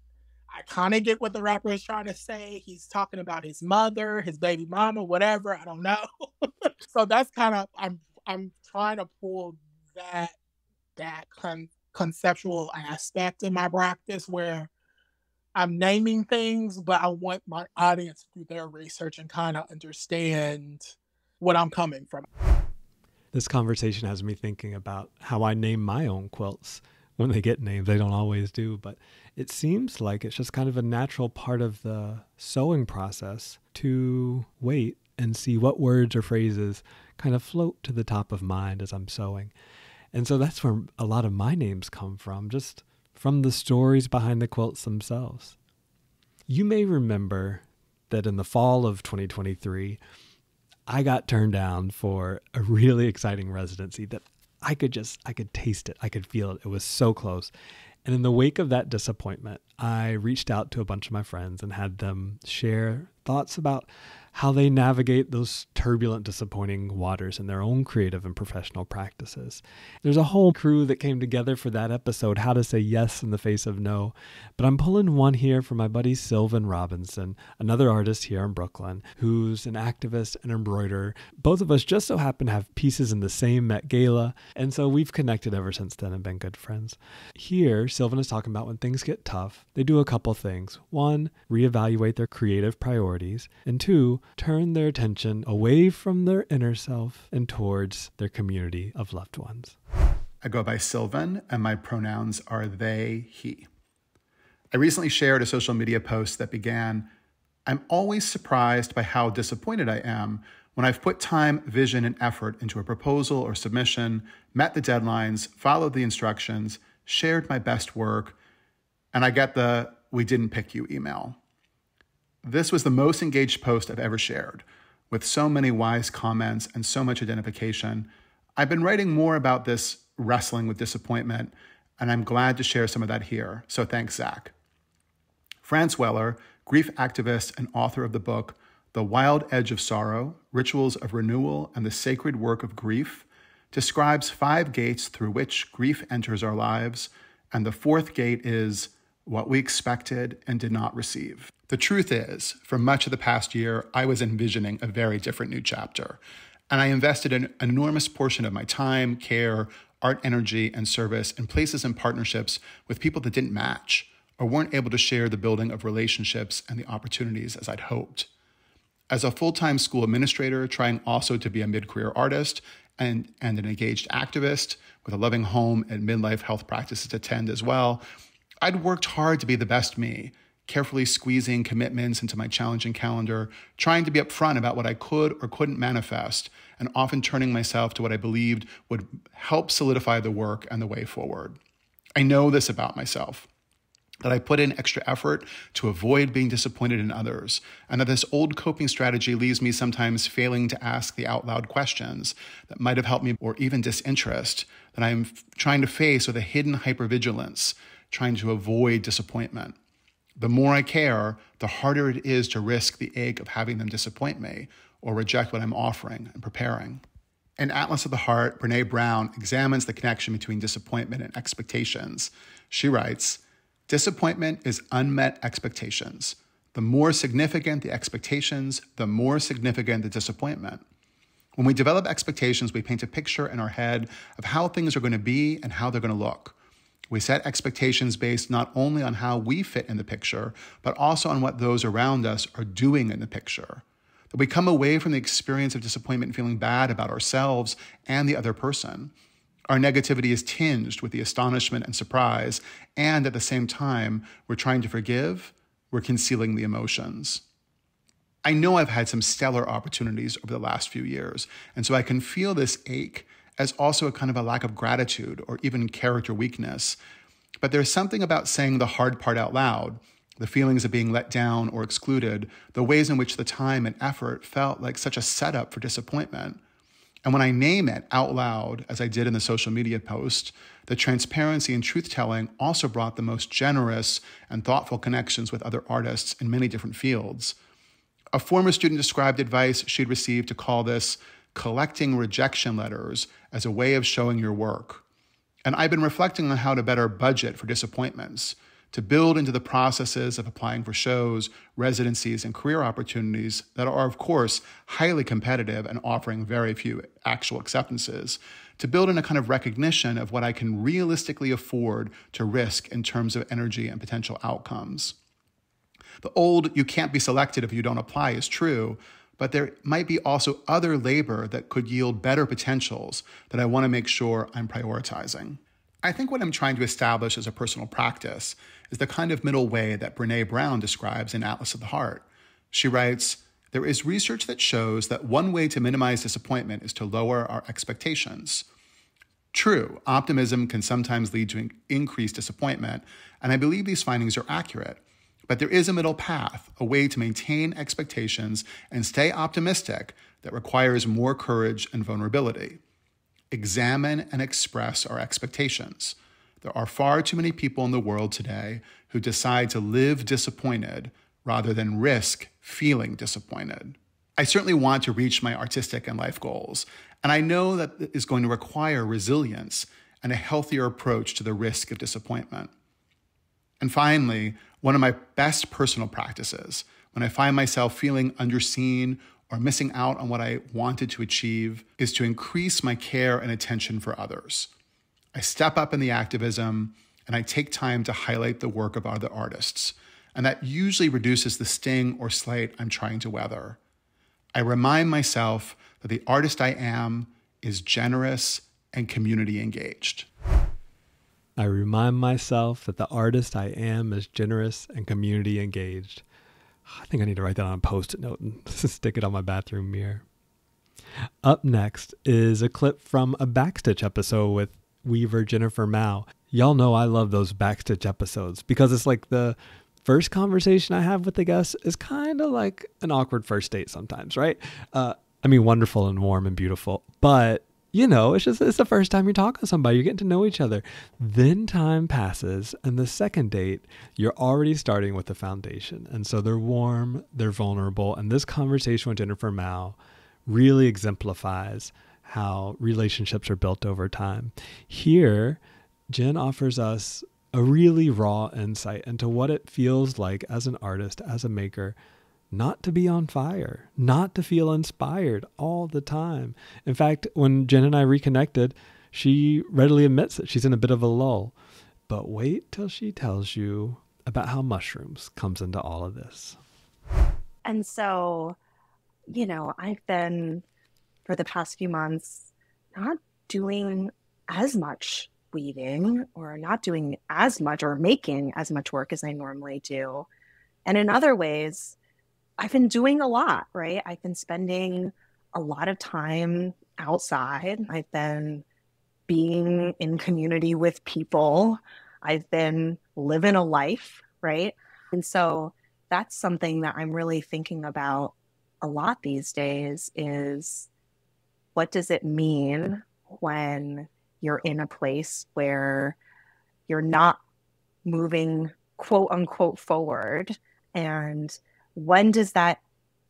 I kind of get what the rapper is trying to say. He's talking about his mother, his baby mama, whatever. I don't know. so that's kind of I'm I'm trying to pull that that con- conceptual aspect in my practice where I'm naming things, but I want my audience to do their research and kind of understand what I'm coming from. This conversation has me thinking about how I name my own quilts when they get named. They don't always do, but it seems like it's just kind of a natural part of the sewing process to wait and see what words or phrases kind of float to the top of mind as I'm sewing. And so that's where a lot of my names come from, just from the stories behind the quilts themselves. You may remember that in the fall of 2023, I got turned down for a really exciting residency that I could just, I could taste it. I could feel it. It was so close. And in the wake of that disappointment, I reached out to a bunch of my friends and had them share thoughts about how they navigate those turbulent, disappointing waters in their own creative and professional practices. There's a whole crew that came together for that episode, How to Say Yes in the Face of No. But I'm pulling one here for my buddy Sylvan Robinson, another artist here in Brooklyn, who's an activist and embroiderer. Both of us just so happen to have pieces in the same Met Gala, and so we've connected ever since then and been good friends. Here, Sylvan is talking about when things get tough, they do a couple things. One, reevaluate their creative priorities, and two, turn their attention away from their inner self and towards their community of loved ones. I go by Sylvan, and my pronouns are they, he. I recently shared a social media post that began I'm always surprised by how disappointed I am when I've put time, vision, and effort into a proposal or submission, met the deadlines, followed the instructions, shared my best work, and I get the we didn't pick you email. This was the most engaged post I've ever shared. with so many wise comments and so much identification. I've been writing more about this wrestling with disappointment, and I'm glad to share some of that here. So thanks, Zak. Francis Weller, grief activist and author of the book The Wild Edge of Sorrow Rituals of Renewal and the Sacred Work of Grief, describes five gates through which grief enters our lives, and the fourth gate is what we expected and did not receive. The truth is, for much of the past year, I was envisioning a very different new chapter. And I invested an enormous portion of my time, care, art energy, and service in places and partnerships with people that didn't match or weren't able to share the building of relationships and the opportunities as I'd hoped. As a full time school administrator, trying also to be a mid career artist and, and an engaged activist with a loving home and midlife health practices to tend as well, I'd worked hard to be the best me carefully squeezing commitments into my challenging calendar, trying to be upfront about what I could or couldn't manifest, and often turning myself to what I believed would help solidify the work and the way forward. I know this about myself that I put in extra effort to avoid being disappointed in others, and that this old coping strategy leaves me sometimes failing to ask the out loud questions that might have helped me or even disinterest that I'm trying to face with a hidden hypervigilance, trying to avoid disappointment. The more I care, the harder it is to risk the ache of having them disappoint me or reject what I'm offering and preparing. In Atlas of the Heart, Brene Brown examines the connection between disappointment and expectations. She writes Disappointment is unmet expectations. The more significant the expectations, the more significant the disappointment. When we develop expectations, we paint a picture in our head of how things are going to be and how they're going to look. We set expectations based not only on how we fit in the picture, but also on what those around us are doing in the picture. That we come away from the experience of disappointment and feeling bad about ourselves and the other person. Our negativity is tinged with the astonishment and surprise, and at the same time, we're trying to forgive, we're concealing the emotions. I know I've had some stellar opportunities over the last few years, and so I can feel this ache as also a kind of a lack of gratitude or even character weakness. But there's something about saying the hard part out loud, the feelings of being let down or excluded, the ways in which the time and effort felt like such a setup for disappointment. And when I name it out loud, as I did in the social media post, the transparency and truth telling also brought the most generous and thoughtful connections with other artists in many different fields. A former student described advice she'd received to call this collecting rejection letters as a way of showing your work. And I've been reflecting on how to better budget for disappointments, to build into the processes of applying for shows, residencies, and career opportunities that are, of course, highly competitive and offering very few actual acceptances, to build in a kind of recognition of what I can realistically afford to risk in terms of energy and potential outcomes. The old, you can't be selected if you don't apply, is true, but there might be also other labor that could yield better potentials that I want to make sure I'm prioritizing. I think what I'm trying to establish as a personal practice is the kind of middle way that Brene Brown describes in Atlas of the Heart. She writes, there is research that shows that one way to minimize disappointment is to lower our expectations. True, optimism can sometimes lead to increased disappointment, and I believe these findings are accurate. But there is a middle path, a way to maintain expectations and stay optimistic that requires more courage and vulnerability. Examine and express our expectations. There are far too many people in the world today who decide to live disappointed rather than risk feeling disappointed. I certainly want to reach my artistic and life goals, and I know that is going to require resilience and a healthier approach to the risk of disappointment. And finally, one of my best personal practices when I find myself feeling underseen or missing out on what I wanted to achieve is to increase my care and attention for others. I step up in the activism and I take time to highlight the work of other artists, and that usually reduces the sting or slight I'm trying to weather. I remind myself that the artist I am is generous and community engaged. I remind myself that the artist I am is generous and community engaged. I think I need to write that on a post it note and stick it on my bathroom mirror. Up next is a clip from a Backstitch episode with Weaver Jennifer Mao. Y'all know I love those Backstitch episodes because it's like the first conversation I have with the guests is kind of like an awkward first date sometimes, right? Uh, I mean, wonderful and warm and beautiful, but you know, it's just it's the first time you're talking to somebody, you're getting to know each other. Then time passes, and the second date, you're already starting with the foundation, and so they're warm, they're vulnerable, and this conversation with Jennifer Mao really exemplifies how relationships are built over time. Here, Jen offers us a really raw insight into what it feels like as an artist, as a maker, not to be on fire, not to feel inspired all the time. In fact, when Jen and I reconnected, she readily admits that she's in a bit of a lull. But wait till she tells you about how mushrooms comes into all of this. And so, you know, I've been for the past few months not doing as much weaving or not doing as much or making as much work as I normally do. And in other ways, I've been doing a lot, right? I've been spending a lot of time outside. I've been being in community with people. I've been living a life, right? And so that's something that I'm really thinking about a lot these days is what does it mean when you're in a place where you're not moving quote unquote forward and when does that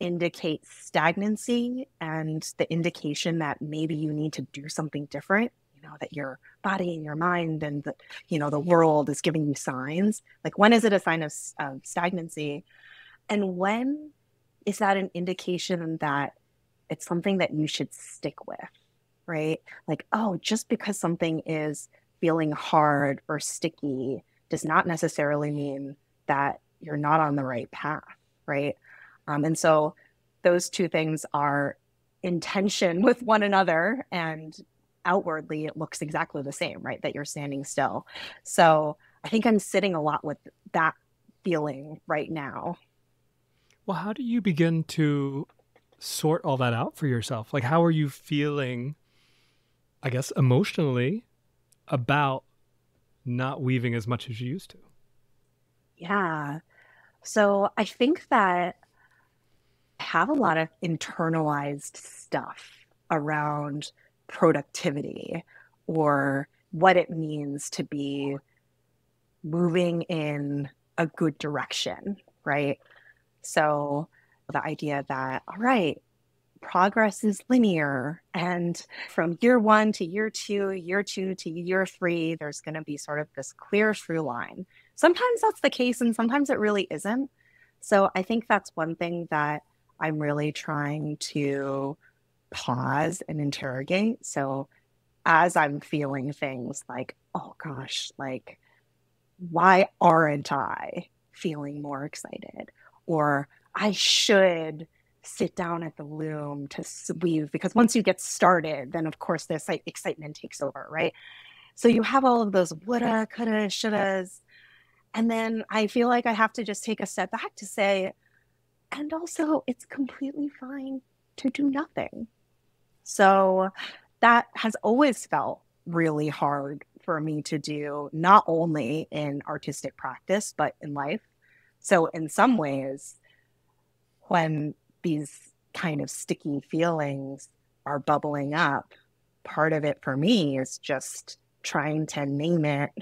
indicate stagnancy and the indication that maybe you need to do something different you know that your body and your mind and the you know the world is giving you signs? Like when is it a sign of, of stagnancy? And when is that an indication that it's something that you should stick with right? Like oh just because something is feeling hard or sticky does not necessarily mean that you're not on the right path right? Um, and so those two things are in tension with one another and outwardly it looks exactly the same, right? That you're standing still. So I think I'm sitting a lot with that feeling right now. Well, how do you begin to sort all that out for yourself? Like, how are you feeling, I guess, emotionally about not weaving as much as you used to? Yeah. So I think that I have a lot of internalized stuff around productivity or what it means to be moving in a good direction, right? So the idea that, all right, progress is linear. And from year one to year two, year two to year three, there's going to be sort of this clear through line. Sometimes that's the case, and sometimes it really isn't. So I think that's one thing that I'm really trying to pause and interrogate. So as I'm feeling things like, oh gosh, like, why aren't I feeling more excited? Or I should sit down at the loom to weave because once you get started, then of course this excitement takes over, right? So you have all of those woulda, coulda, shouldas, and then I feel like I have to just take a step back to say, and also it's completely fine to do nothing. So that has always felt really hard for me to do, not only in artistic practice, but in life. So, in some ways, when these kind of sticky feelings are bubbling up, part of it for me is just trying to name it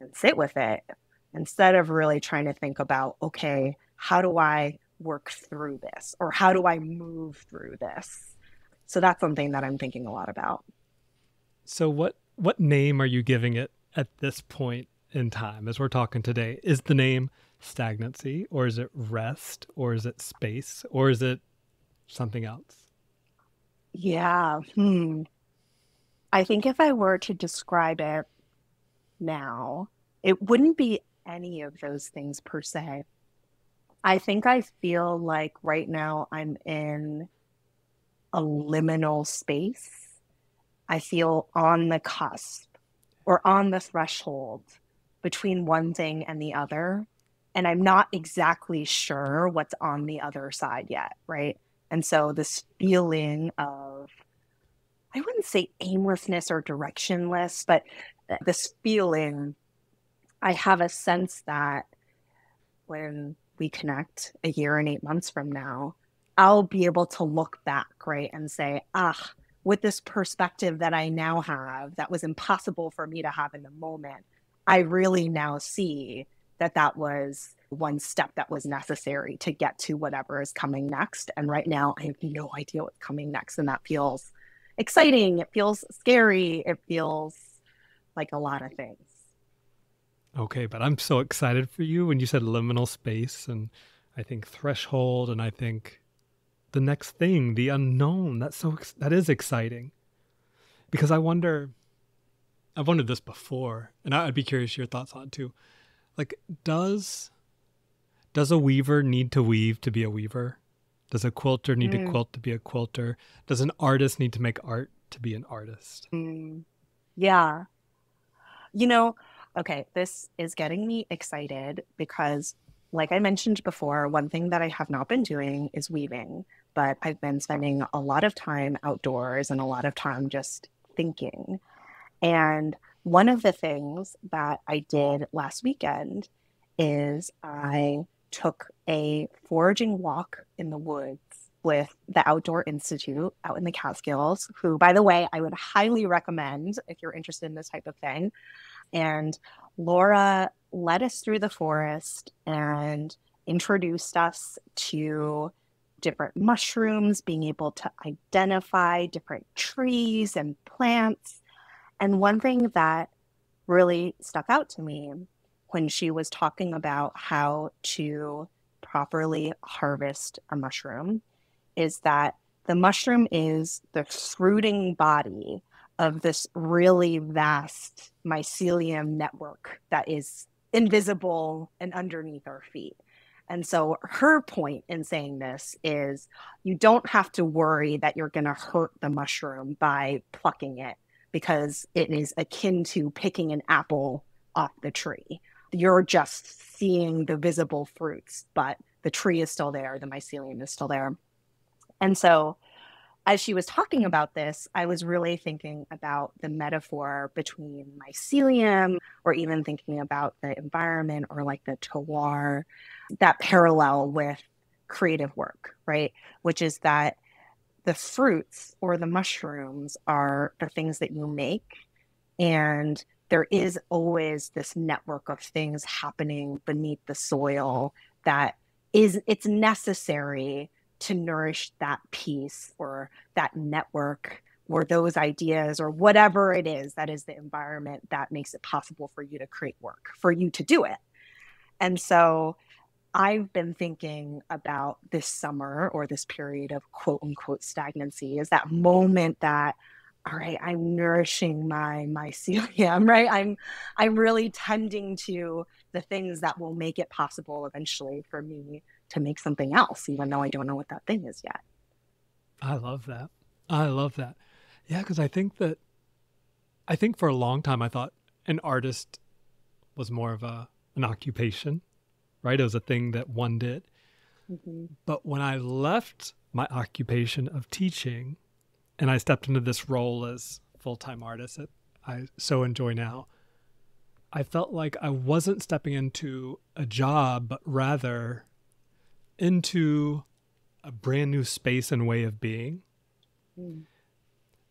and sit with it instead of really trying to think about, okay, how do I work through this or how do I move through this? So that's something that I'm thinking a lot about. So what what name are you giving it at this point in time as we're talking today? Is the name stagnancy or is it rest or is it space or is it something else? Yeah. Hmm. I think if I were to describe it now, it wouldn't be any of those things per se. I think I feel like right now I'm in a liminal space. I feel on the cusp or on the threshold between one thing and the other. And I'm not exactly sure what's on the other side yet, right? And so this feeling of, I wouldn't say aimlessness or directionless, but this feeling I have a sense that when we connect a year and eight months from now, I'll be able to look back, right, and say, ah, with this perspective that I now have that was impossible for me to have in the moment, I really now see that that was one step that was necessary to get to whatever is coming next. And right now, I have no idea what's coming next. And that feels exciting. It feels scary. It feels like a lot of things. Okay, but I'm so excited for you when you said liminal space and I think threshold and I think the next thing, the unknown. That's so that is exciting. Because I wonder I've wondered this before and I'd be curious your thoughts on it too. Like does does a weaver need to weave to be a weaver? Does a quilter need mm. to quilt to be a quilter? Does an artist need to make art to be an artist? Mm. Yeah. You know, okay, this is getting me excited because, like I mentioned before, one thing that I have not been doing is weaving, but I've been spending a lot of time outdoors and a lot of time just thinking. And one of the things that I did last weekend is I took a foraging walk in the woods with the Outdoor Institute out in the Catskills, who, by the way, I would highly recommend if you're interested in this type of thing. And Laura led us through the forest and introduced us to different mushrooms, being able to identify different trees and plants. And one thing that really stuck out to me when she was talking about how to properly harvest a mushroom is that the mushroom is the fruiting body of this really vast mycelium network that is invisible and underneath our feet. And so her point in saying this is you don't have to worry that you're going to hurt the mushroom by plucking it because it is akin to picking an apple off the tree you're just seeing the visible fruits, but the tree is still there, the mycelium is still there. And so, as she was talking about this, I was really thinking about the metaphor between mycelium, or even thinking about the environment or like the terroir, that parallel with creative work, right? Which is that the fruits or the mushrooms are the things that you make. And there is always this network of things happening beneath the soil that is it's necessary to nourish that piece or that network or those ideas or whatever it is that is the environment that makes it possible for you to create work for you to do it. And so i've been thinking about this summer or this period of quote unquote stagnancy is that moment that all right i'm nourishing my mycelium right? I'm i'm really tending to the things that will make it possible eventually for me to make something else even though i don't know what that thing is yet i love that i love that yeah because i think that i think for a long time i thought an artist was more of a an occupation right it was a thing that one did mm-hmm. but when i left my occupation of teaching and I stepped into this role as full time artist that I so enjoy now. I felt like I wasn't stepping into a job, but rather into a brand new space and way of being. Mm.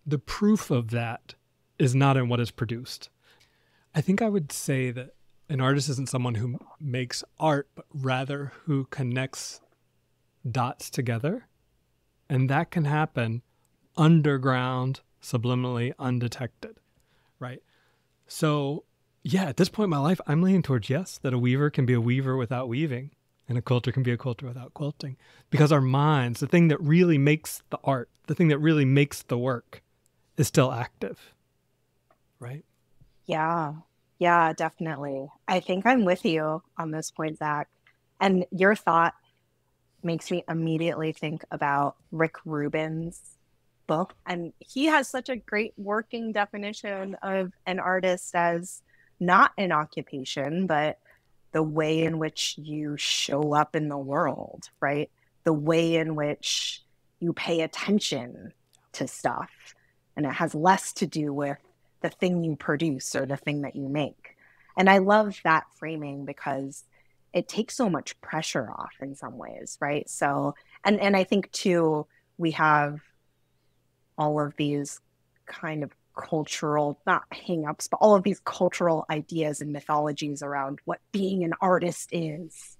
The proof of that is not in what is produced. I think I would say that an artist isn't someone who makes art, but rather who connects dots together. And that can happen underground, subliminally undetected, right? So, yeah, at this point in my life, I'm leaning towards yes, that a weaver can be a weaver without weaving, and a quilter can be a quilter without quilting. Because our minds, the thing that really makes the art, the thing that really makes the work, is still active, right? Yeah, yeah, definitely. I think I'm with you on this point, Zak. And your thought makes me immediately think about Rick Rubin's book. And he has such a great working definition of an artist as not an occupation, but the way in which you show up in the world, right? The way in which you pay attention to stuff. And it has less to do with the thing you produce or the thing that you make. And I love that framing because it takes so much pressure off in some ways, right? So, and and I think too, we have all of these kind of cultural not hangups, but all of these cultural ideas and mythologies around what being an artist is.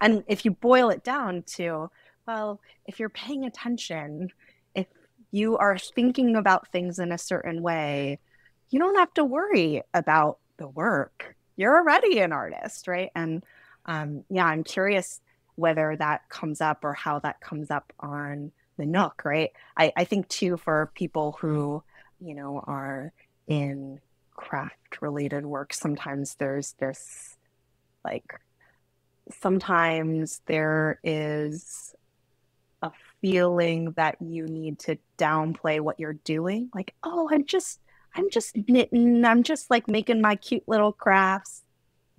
And if you boil it down to, well, if you're paying attention, if you are thinking about things in a certain way, you don't have to worry about the work. You're already an artist, right? And um, yeah, I'm curious whether that comes up or how that comes up on the Nook, right? I, I think too for people who, you know, are in craft related work, sometimes there's this like sometimes there is a feeling that you need to downplay what you're doing. Like, oh, I'm just I'm just knitting, I'm just like making my cute little crafts.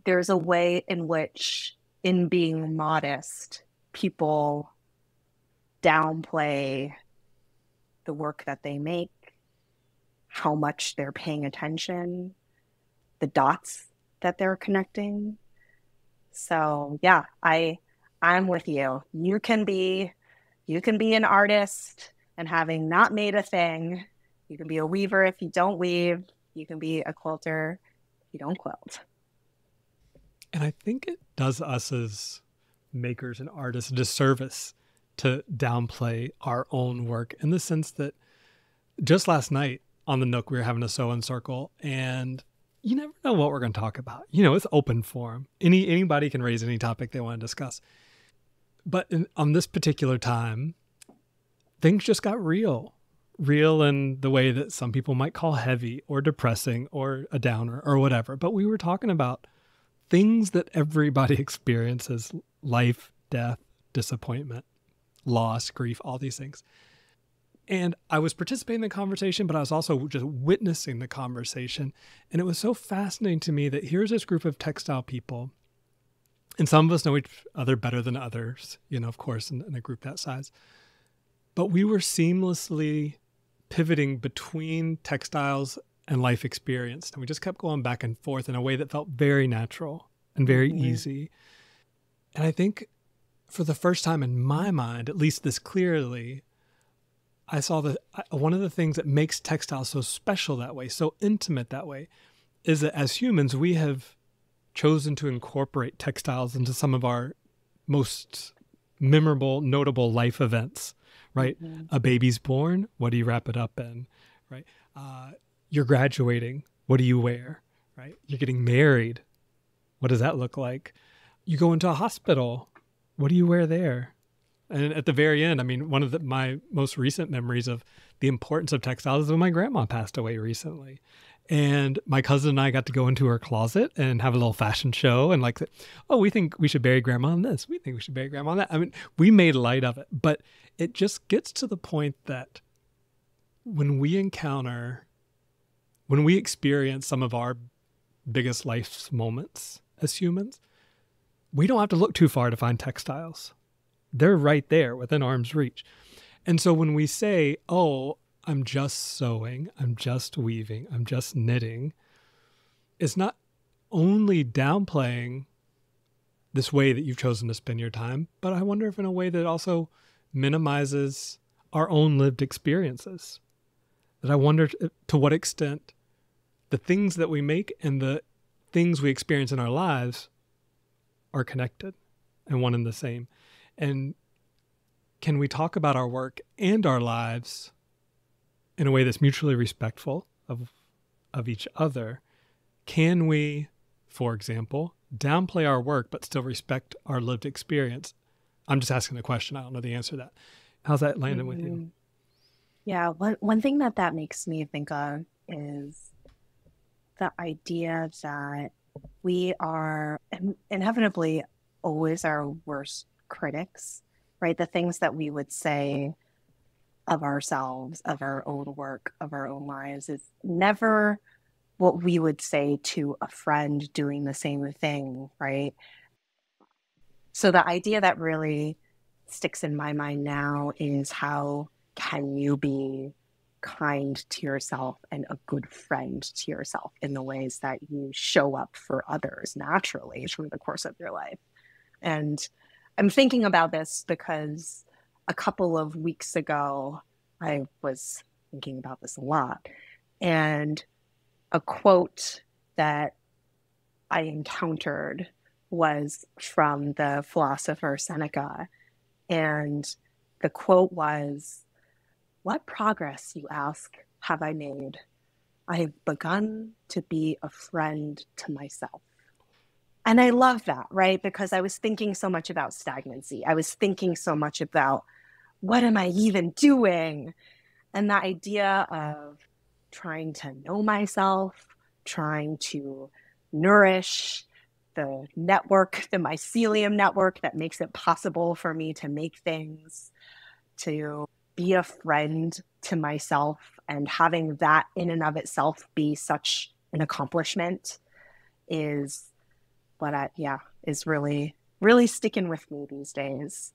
There's a way in which in being modest, people downplay the work that they make, how much they're paying attention, the dots that they're connecting. So, yeah, I I'm with you. You can be you can be an artist and having not made a thing. You can be a weaver if you don't weave. You can be a quilter if you don't quilt. And I think it does us as makers and artists a disservice to downplay our own work in the sense that just last night on the Nook, we were having a sew and circle, and you never know what we're going to talk about. You know, it's open forum. Any anybody can raise any topic they want to discuss. But in, on this particular time, things just got real, real in the way that some people might call heavy or depressing or a downer or whatever. But we were talking about things that everybody experiences: life, death, disappointment, loss, grief, all these things. And I was participating in the conversation, but I was also just witnessing the conversation. And it was so fascinating to me that here's this group of textile people. And some of us know each other better than others, you know, of course, in, in a group that size. But we were seamlessly pivoting between textiles and life experience. And we just kept going back and forth in a way that felt very natural and very mm-hmm. easy. And I think for the first time in my mind, at least this clearly, I saw that one of the things that makes textiles so special that way, so intimate that way, is that as humans, we have chosen to incorporate textiles into some of our most memorable, notable life events, right? Mm-hmm. A baby's born, what do you wrap it up in, right? Uh, you're graduating, what do you wear, right? You're getting married, what does that look like? You go into a hospital, what do you wear there? And at the very end, I mean, one of the, my most recent memories of the importance of textiles is when my grandma passed away recently. And my cousin and I got to go into her closet and have a little fashion show and like, oh, we think we should bury grandma in this. We think we should bury grandma in that. I mean, we made light of it, but it just gets to the point that when we encounter, when we experience some of our biggest life's moments as humans, we don't have to look too far to find textiles. They're right there within arm's reach. And so when we say, oh, I'm just sewing, I'm just weaving, I'm just knitting, it's not only downplaying this way that you've chosen to spend your time, but I wonder if in a way that also minimizes our own lived experiences. That I wonder to what extent the things that we make and the things we experience in our lives are connected and one and the same. And can we talk about our work and our lives in a way that's mutually respectful of of each other? Can we, for example, downplay our work but still respect our lived experience? I'm just asking the question. I don't know the answer to that. How's that landing mm-hmm. with you? Mm-hmm. Yeah, one one thing that that makes me think of is the idea that we are inevitably always our worst critics, right? The things that we would say of ourselves, of our own work, of our own lives is never what we would say to a friend doing the same thing, right? So the idea that really sticks in my mind now is how can you be kind to yourself and a good friend to yourself in the ways that you show up for others naturally through the course of your life. And I'm thinking about this because a couple of weeks ago, I was thinking about this a lot. And a quote that I encountered was from the philosopher Seneca. And the quote was, What progress, you ask, have I made? I have begun to be a friend to myself. And I love that, right? Because I was thinking so much about stagnancy. I was thinking so much about what am I even doing? And the idea of trying to know myself, trying to nourish the network, the mycelium network that makes it possible for me to make things, to be a friend to myself, and having that in and of itself be such an accomplishment is what I, yeah, is really, really sticking with me these days.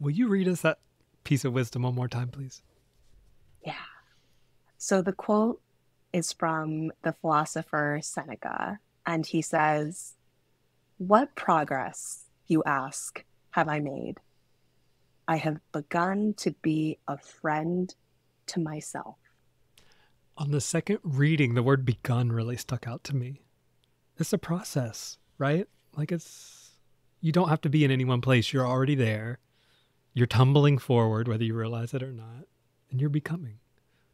Will you read us that piece of wisdom one more time, please? Yeah. So the quote is from the philosopher Seneca, and he says, What progress, you ask, have I made? I have begun to be a friend to myself. On the second reading, the word begun really stuck out to me. It's a process, right? Like it's, you don't have to be in any one place. You're already there. You're tumbling forward, whether you realize it or not, and you're becoming.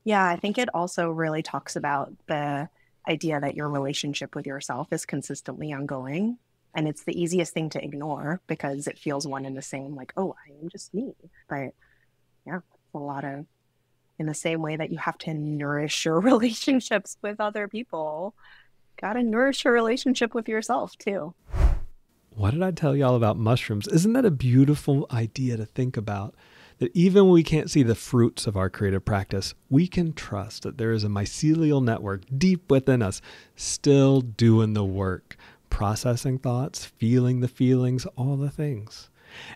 Yeah, I think it also really talks about the idea that your relationship with yourself is consistently ongoing. And it's the easiest thing to ignore because it feels one and the same, like, oh, I am just me. But yeah, a lot of, in the same way that you have to nourish your relationships with other people, got to nourish your relationship with yourself too. What did I tell y'all about mushrooms? Isn't that a beautiful idea to think about? that even when we can't see the fruits of our creative practice, we can trust that there is a mycelial network deep within us still doing the work, processing thoughts, feeling the feelings, all the things.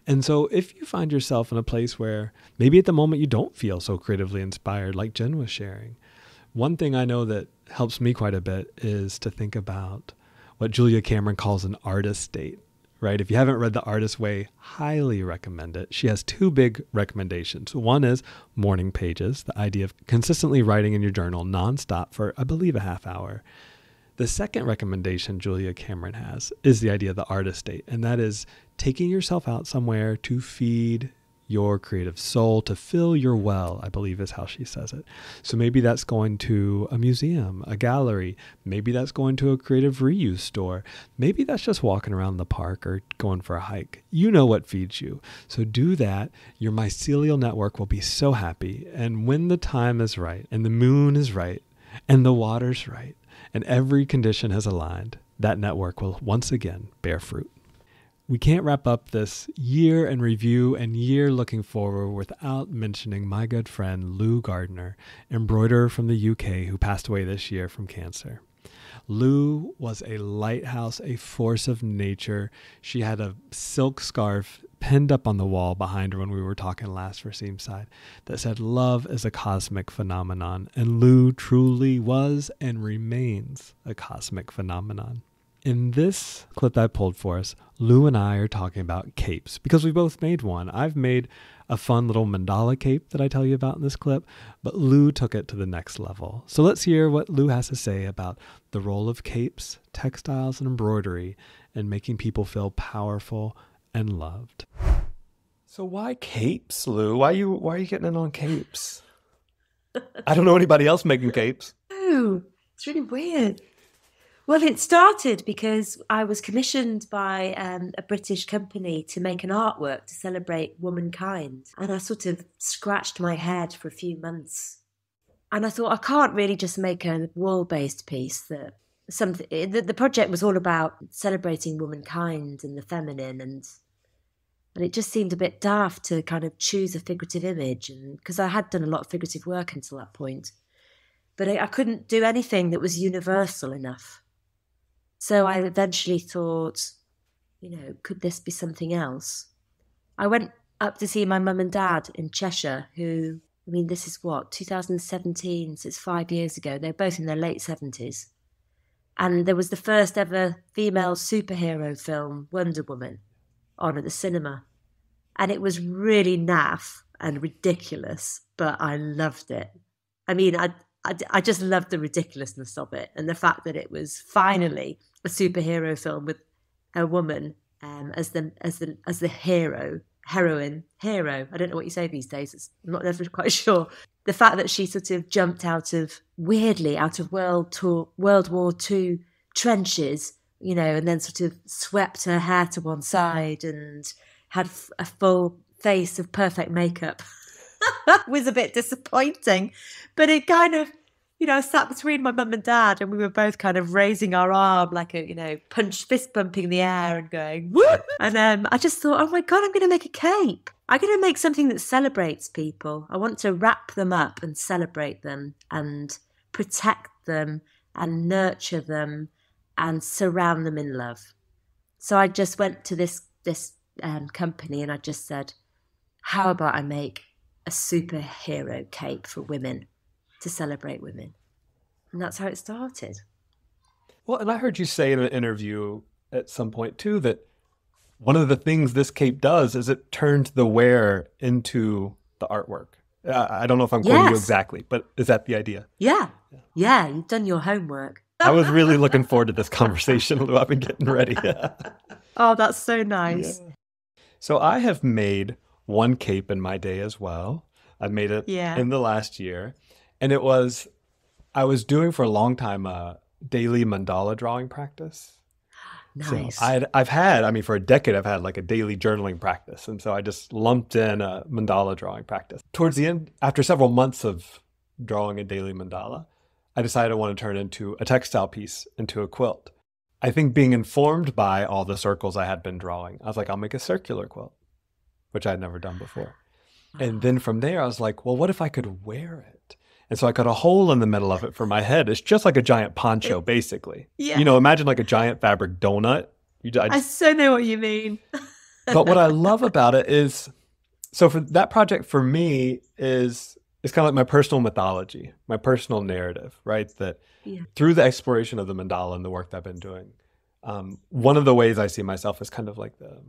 And so, if you find yourself in a place where maybe at the moment you don't feel so creatively inspired, like Jen was sharing, one thing I know that helps me quite a bit is to think about what Julia Cameron calls an artist's date right? If you haven't read The Artist's Way, highly recommend it. She has two big recommendations. One is morning pages, the idea of consistently writing in your journal nonstop for, I believe, a half hour. The second recommendation Julia Cameron has is the idea of the artist's date, and that is taking yourself out somewhere to feed your creative soul to fill your well, I believe is how she says it. So maybe that's going to a museum, a gallery. Maybe that's going to a creative reuse store. Maybe that's just walking around the park or going for a hike. You know what feeds you. So do that. Your mycelial network will be so happy. And when the time is right, and the moon is right, and the water's right, and every condition has aligned, that network will once again bear fruit we can't wrap up this year in review and year looking forward without mentioning my good friend Lou Gardiner, embroiderer from the UK who passed away this year from cancer. Lou was a lighthouse, a force of nature. She had a silk scarf pinned up on the wall behind her when we were talking last for Seamside that said, Love is a cosmic phenomenon. And Lou truly was and remains a cosmic phenomenon. In this clip that I pulled for us, Lou and I are talking about capes because we both made one. I've made a fun little mandala cape that I tell you about in this clip, but Lou took it to the next level. So let's hear what Lou has to say about the role of capes, textiles, and embroidery in making people feel powerful and loved. So why capes, Lou? Why are you why are you getting in on capes? I don't know anybody else making capes. Oh, it's really weird. Well, it started because I was commissioned by um, a British company to make an artwork to celebrate womankind. And I sort of scratched my head for a few months. And I thought, I can't really just make a wall based piece that something. The, the project was all about celebrating womankind and the feminine and and it just seemed a bit daft to kind of choose a figurative image and because i had done a lot of figurative work until that point but I, I, couldn't do anything that was universal enough so I eventually thought, you know, could this be something else? I went up to see my mum and dad in Cheshire, who I mean, this is what, 2017, so it's five years ago. They're both in their late 70s. And there was the first ever female superhero film, Wonder Woman, on at the cinema. And it was really naff and ridiculous, but I loved it. I mean, I, I, I just loved the ridiculousness of it and the fact that it was finally a superhero film with a woman um, as the as the as the hero heroine hero. I don't know what you say these days. It's, I'm not never quite sure. The fact that she sort of jumped out of weirdly out of World Tour, World War Two trenches, you know, and then sort of swept her hair to one side and had f- a full face of perfect makeup. was a bit disappointing, but it kind of you know, I sat between my mum and dad, and we were both kind of raising our arm like a, you know, punch fist bumping the air and going, Woo! and um, I just thought, oh my god, I'm going to make a cape. I'm going to make something that celebrates people. I want to wrap them up and celebrate them and protect them and nurture them and surround them in love. So I just went to this this um, company and I just said, how about I make a superhero cape for women? To celebrate women. And that's how it started. Well, and I heard you say in an interview at some point too that one of the things this cape does is it turns the wear into the artwork. I don't know if I'm quoting yes. you exactly, but is that the idea? Yeah. Yeah, you've done your homework. I was really looking forward to this conversation, Lou. I've been getting ready. oh, that's so nice. Yeah. So I have made one cape in my day as well. I've made it yeah. in the last year and it was I was doing for a long time a daily mandala drawing practice. Nice. So I I've had, I mean, for a decade, I've had like a daily journaling practice. And so I just lumped in a mandala drawing practice. Towards the end, after several months of drawing a daily mandala, I decided I want to turn into a textile piece, into a quilt. I think being informed by all the circles I had been drawing, I was like, I'll make a circular quilt, which I had never done before. And then from there, I was like, well, what if I could wear it? And so I cut a hole in the middle of it for my head. It's just like a giant poncho, basically. Yeah. You know, imagine like a giant fabric donut. You, I, I so know what you mean. but what I love about it is, so for that project for me is it's kind of like my personal mythology, my personal narrative, right? That yeah. through the exploration of the mandala and the work that I've been doing, um, one of the ways I see myself is kind of like the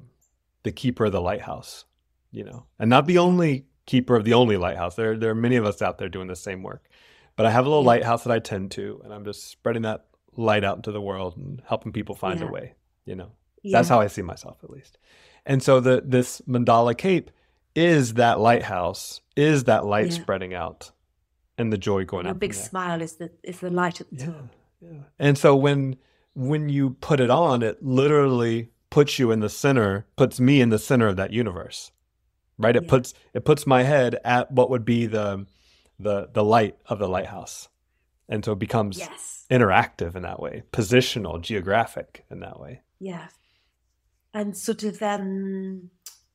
the keeper of the lighthouse, you know, and not the only keeper of the only lighthouse. There, there are many of us out there doing the same work. But I have a little yeah. lighthouse that I tend to, and I'm just spreading that light out into the world and helping people find yeah. a way. You know, yeah. that's how I see myself at least. And so the this mandala cape is that lighthouse, is that light spreading out, and the joy going out. A big smile is the is the light at the top. Yeah. And so when when you put it on, it literally puts you in the center, puts me in the center of that universe right? It yeah. puts it puts my head at what would be the the the light of the lighthouse, and so it becomes yes. interactive in that way, positional, geographic in that way. Yeah, and sort of um,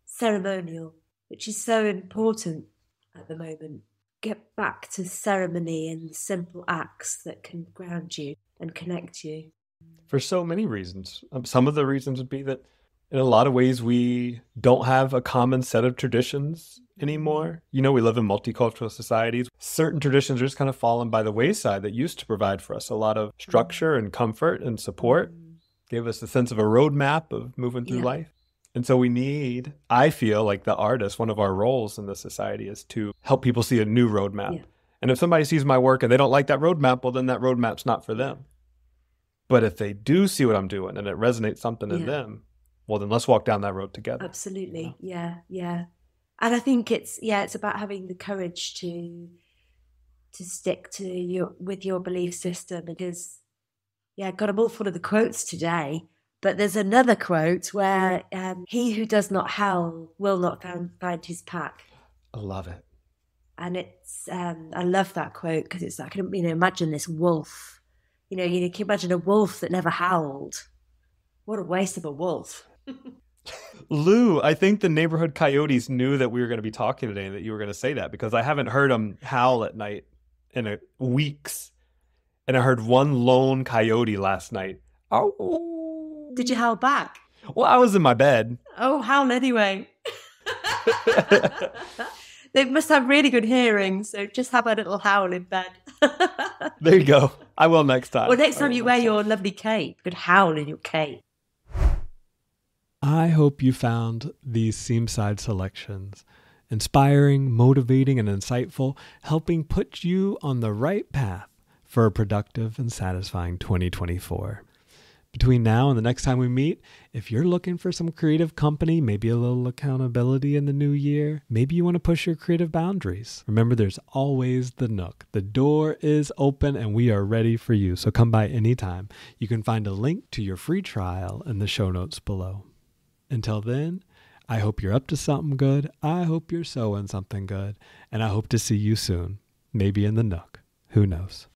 ceremonial, which is so important at the moment. Get back to ceremony and simple acts that can ground you and connect you. For so many reasons. Um, some of the reasons would be that in a lot of ways we don't have a common set of traditions anymore. You know, we live in multicultural societies. Certain traditions are just kind of fallen by the wayside that used to provide for us a lot of structure and comfort and support, gave us a sense of a roadmap of moving through yeah. life. And so we need, I feel like the artist, one of our roles in the society is to help people see a new roadmap. Yeah. And if somebody sees my work and they don't like that roadmap, well, then that roadmap's not for them. But if they do see what I'm doing and it resonates something yeah. in them, well then let's walk down that road together absolutely. yeah yeah. And i think it's yeah it's about having the courage to to stick to your with your belief system because yeah I got them all full of the quotes today but there's another quote where um, he who does not howl will not find, find his pack i love it. And it's um, i love that quote because it's like you know imagine this wolf you know you can imagine a wolf that never howled. What a waste of a wolf Lou, I think the neighborhood coyotes knew that we were going to be talking today and that you were going to say that because I haven't heard them howl at night in a, weeks. And I heard one lone coyote last night. Oh. Did you howl back? Well, I was in my bed. Oh, howl anyway. they must have really good hearing. So just have a little howl in bed. there you go. I will next time. Well, next time you wear your lovely cape, you could howl in your cape. I hope you found these Seamside selections inspiring, motivating, and insightful, helping put you on the right path for a productive and satisfying 2024. Between now and the next time we meet, if you're looking for some creative company, maybe a little accountability in the new year, maybe you want to push your creative boundaries. Remember, there's always the Nook. The door is open and we are ready for you. So come by anytime. You can find a link to your free trial in the show notes below. Until then, I hope you're up to something good. I hope you're sewing something good. And I hope to see you soon, maybe in the Nook. Who knows?